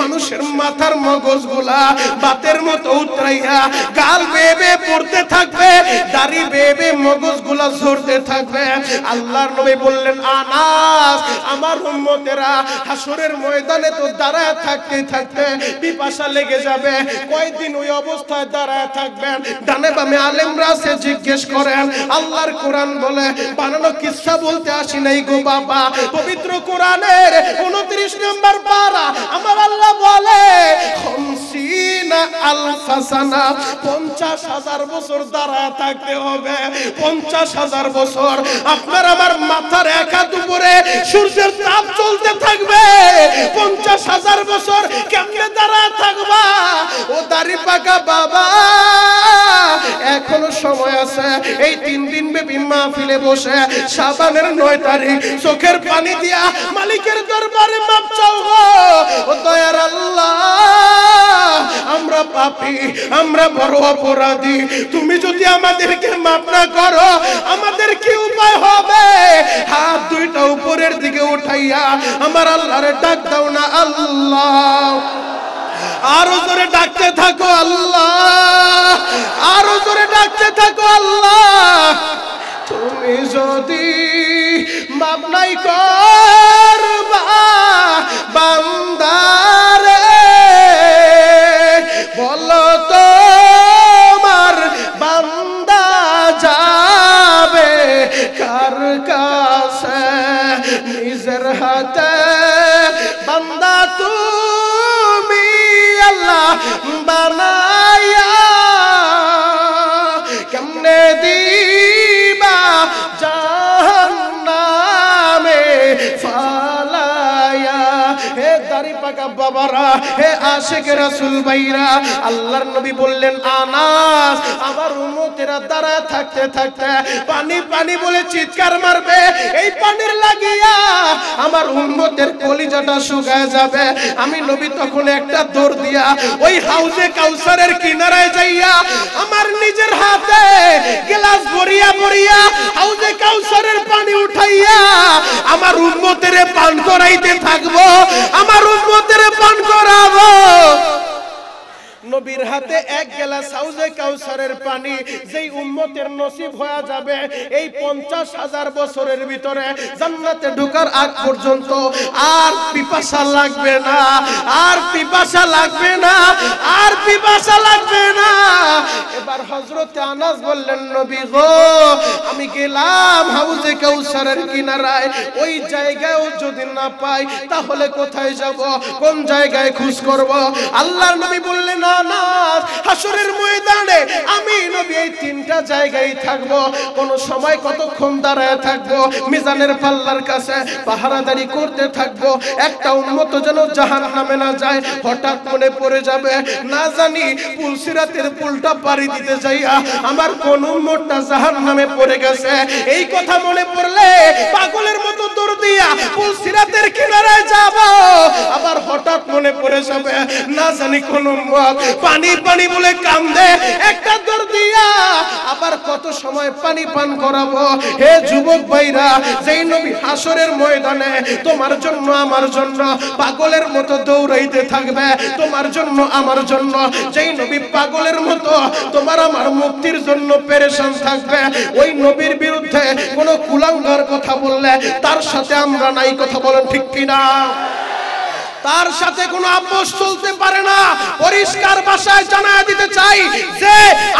A: মানুষের মাথার মগজগুলা বাতের মতো উতরাইয়া গাল বেবে পড়তে থাকবে, দাড়ি বেবে মগজগুলা ঝরতে থাকবে। আল্লাহর নবী বললেন আনাস আমার উম্মতেরা হাসরের ময়দানে তো দাঁড়ায় থাকতে থাকতে পিপাসা লেগে যাবে। কয়দিন ওই অবস্থায় দাঁড়ায় থাকবেন? ডানে বামে আলেমরা সে জিজ্ঞেস করেন, আল্লাহর কোরআন বলে বানানো কিসসা বলতে আসি নাই গো বাবা? পবিত্র কোরআনের 29 নম্বর পারা আমার আল্লাহ বলে পঞ্চাশ হাজার বছর দাঁড়ায় থাকতে হবে। পঞ্চাশ হাজার বছর আপনার আমার মাথার এক হাত উপরে সূর্যের তাপ চলতে থাকবে। পঞ্চাশ হাজার বছর কেমনে দাঁড়ায় থাকবা? ও দাড়ি পাকা বাবা, এখনও সময় আছে। এই তিন দিন ব্যাপী মাহফিলে বসে সাবানের নয় তারিখ চোখের পানি দিয়া মালিকের দরবারে মাপ চাও ও দয়ার আল্লাহ, আমরা পাপী, আমরা বড় অপরাধী। তুমি যদি আমাদেরকে মাপ না করো, আমাদের কি উপায় হবে? হাত দুইটা উপরের দিকে উঠাইয়া আমার আল্লাহরে ডাক দাও না আল্লাহ। আরও জোরে ডাকতে থাকো আল্লাহ। আরও জোরে ডাকতে থাকো আল্লাহ। তুমি যদি মাপ নাই করবা বাবারা, হে আশিক রাসূল ভাইরা, আল্লাহর নবী বললেন, আনাস, আমার দাঁড়ায় থাকতে থাকতে পানি পানি বলে চিৎকার মারবে। এই পানির লাগিয়া আমার কলিজাটা শুকায় যাবে। আমি নবী তখন একটা দৌড় দিয়া ওই হাউজে কাউসারের কিনারায় যাইয়া আমার নিজের হাতে গ্লাস ভরিয়া ভরিয়া হাউজে কাউসারের পানি উঠাইয়া আমার উম্মতের পান করাইতে থাকব। আমার উম্মতের পান করাবো নবীর হাতে এক গ্লাস হাউজে কাউসারের পানি যেই উম্মতের নসিব হয়ে যাবে, এই পঞ্চাশ হাজার বছরের ভিতরে জান্নাতে ঢোকার আগ পর্যন্ত আর পিপাসা লাগবে না, আর পিপাসা লাগবে না, আর পিপাসা লাগবে না। এবার হজরতে আনাস বললেন, নবী গো, আমি গেলাম হাউজে কাউসারের কিনারায়, ওই জায়গায়ও যদি না পাই, তাহলে কোথায় যাব? কোন জায়গায় খুঁজ করব? আল্লাহর নবী বললেন, না না হাসরের ময়দানে আমি নবী এই তিনটা জায়গায় থাকব। কোন সময় কতক্ষণ দাঁড়ায় থাকব। মিজানের পাল্লার কাছে পাহারাদারি করতে থাকব। একটা উন্মত যেন জাহান নামে না যায়, হঠাৎ মনে পড়ে যাবে, না জানি পুলসিরাতের পুলটা পাড়ি দিতে যাইয়া আমার কোন উন্মতটা জাহান নামে পড়ে গেছে। এই কথা মনে পড়লে পাগলের মতো দৌড় দিয়া পুলসিরাতের কিনারায় যাব। আবার হঠাৎ মনে পড়ে যাবে, না জানি কোন উম্মত পানি পানি বলে কান্দে, একটা দৌড় দিয়া আবার কত সময় পানি পান করাবো? হে যুবক ভাইরা, যেই নবী হাসরের ময়দানে তোমার জন্য, আমার জন্য পাগলের মতো দৌড়াইতে থাকবে, তোমার জন্য, আমার জন্য। যেই নবী পাগলের মতো তোমার আমার মুক্তির জন্য পেরেশান থাকবে, ওই নবীর বিরুদ্ধে কোনো কুলাঙ্গার কথা বললে তার সাথে আমরা নাই, কথা বলেন ঠিক কিনা? তার সাথে কোনো আপোষ চলতে পারে না। পরিষ্কার ভাষায় জানায় দিতে চাই যে,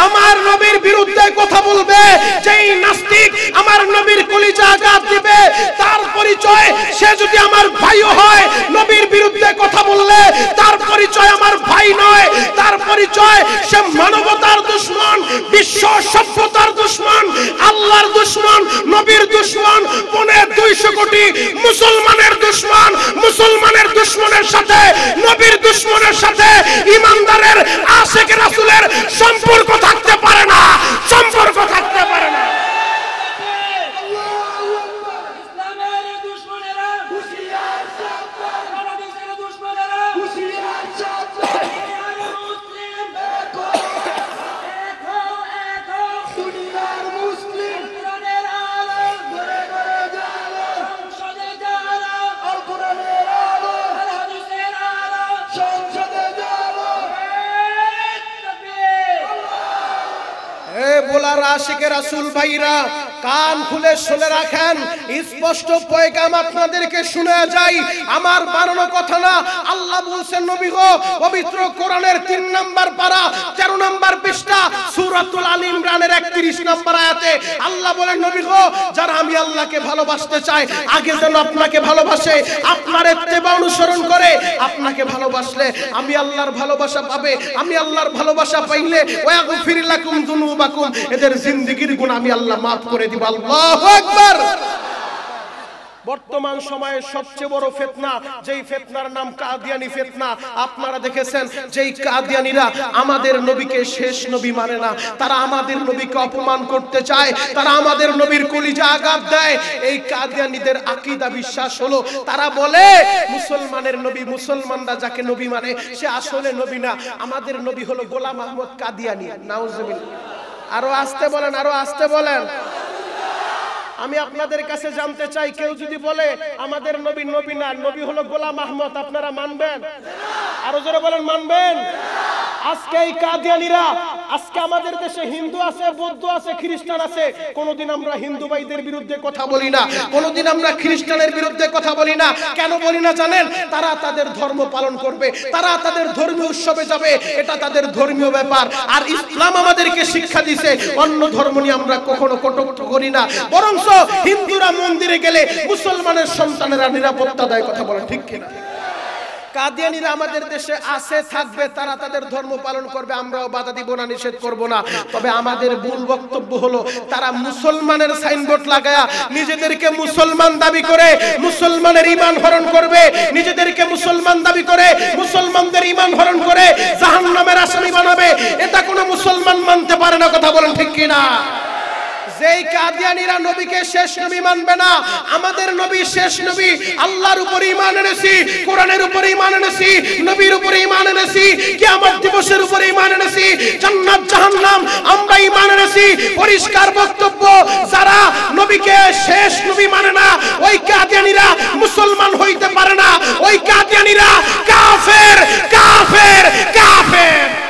A: আমার নবীর বিরুদ্ধে কথা বলবে, যেই নাস্তিক আমার নবীর কলিজা আঘাত দিবে, তার পরিচয় সে যদি আমার ভাইও হয়, নবীর বিরুদ্ধে কথা বললে তার পরিচয় আমার ভাই নয়। তার পরিচয় সে মানবতার দুশ্মন, বিশ্ব সভ্যতার দুশ্মন, আল্লাহর দুশ্মন, নবীর দুশ্মন, পনে দুইশো কোটি মুসলমানের দুশ্মন, মুসলমানের দুশ্মনের সাথে নবীর দুশ্মনের সাথে ইমানদারের আশেখ রাসুলের সম্পর্ক থাকতে পারে না। সম্পর্ক রাসূল ভাইরা কান খুলে শুনে রাখেন। স্পষ্ট পয়গাম আপনাদেরকে শুনে যাই। আমার বানানো কথা না, আল্লাহ বলছেন, নবী গো, পবিত্র কোরআনের তিন নাম্বার পারা, তেরো নাম্বার পৃষ্ঠা, সূরাতুল আল ইমরানের 31 নাম্বার আয়াতে আল্লাহ বলেন, নবী গো, যারা আমি আল্লাহকে ভালোবাসতে চাই, আগে যেন আপনাকে ভালোবাসে, আপনার ইত্তেবা অনুসরণ করে, আপনাকে ভালোবাসলে আমি আল্লাহর ভালোবাসা পাবে, আমি আল্লাহর ভালোবাসা পাইলে, ওয়াগফির লাকুম যুনুবাকুম এদের জিন্দেগীর গুনাহ আমি আল্লাহ maaf করে দিব। বর্তমান সময়ে সবচেয়ে বড় ফেতনা, যেই ফেতনার নাম কাদিয়ানি ফেতনা। আপনারা দেখেছেন, যেই কাদিয়ানিরা আমাদের নবীকে শেষ নবী মানে না, তারা আমাদের নবীকে অপমান করতে চায়, তারা আমাদের নবীর কলিজা আঘাত দেয়। এই কাদিয়ানিদের আকীদা বিশ্বাস হলো, তারা বলে, মুসলমানের নবী মুসলমানরা যাকে নবী মানে সে আসলে নবী না। আমাদের নবী হলো গোলাম আহমদ কাদিয়ানি, নাউজুবিল্লাহ। আরও আসতে বলেন, আরও আসতে বলেন। আমি আপনাদের কাছে জানতে চাই, কেউ যদি বলে, আমাদের নবী নবী না, নবী হলো গোলাম আহমদ আপনারা মানবেন? আরও জোরে বলেন, মানবেন? আজকে এই কাদিয়ানিরা আজকে আমাদের দেশে হিন্দু আছে, বৌদ্ধ আছে, খ্রিস্টান আছে। কোনোদিন আমরা হিন্দু ভাইদের বিরুদ্ধে কথা বলি না, কোনোদিন আমরা খ্রিস্টানের বিরুদ্ধে কথা বলি না। কেন বলি না জানেন? তারা তাদের ধর্ম পালন করবে, তারা তাদের ধর্মীয় উৎসবে যাবে, এটা তাদের ধর্মীয় ব্যাপার। আর ইসলাম আমাদেরকে শিক্ষা দিছে, অন্য ধর্ম নিয়ে আমরা কখনো কটুক্ত করি না। বরঞ্চ হিন্দুরা মন্দিরে গেলে মুসলমানের সন্তানেরা নিরাপত্তা দেয়, কথা বলে ঠিক কিনা? কাদিয়ানিরা আমাদের দেশে আছে, থাকবে, তারা তাদের ধর্ম পালন করবে, আমরাও বাধা দিব না, নিষেধ করব না। তবে আমাদের ভুল বক্তব্য হলো, তারা মুসলমানের সাইনবোর্ড লাগায়া নিজেদেরকে মুসলমান দাবি করে, মুসলমানের ইমান হরণ করবে, নিজেদেরকে মুসলমান দাবি করে, মুসলমানদের ইমান হরণ করে জাহান্নামের আসামি বানাবে। এটা কোনো মুসলমান মানতে পারে না, কথা বলেন ঠিক কিনা? যেই কাদিয়ানিরা নবীকে শেষ নবী মানবে না, আমাদের নবী শেষ নবী, আল্লাহর উপর ঈমান এনেছি, কোরআনের উপর ঈমান এনেছি, নবীর উপর ঈমান এনেছি, কিয়ামত দিবসের উপর ঈমান এনেছি, জান্নাত, জাহান্নাম, আমরা ঈমান এনেছি, পরিষ্কার বক্তব্য, যারা নবীকে শেষ নবী মানে না, ওই কাদিয়ানিরা মুসলমান হইতে পারে না, ওই কাদিয়ানিরা কাফের কাফের কাফের।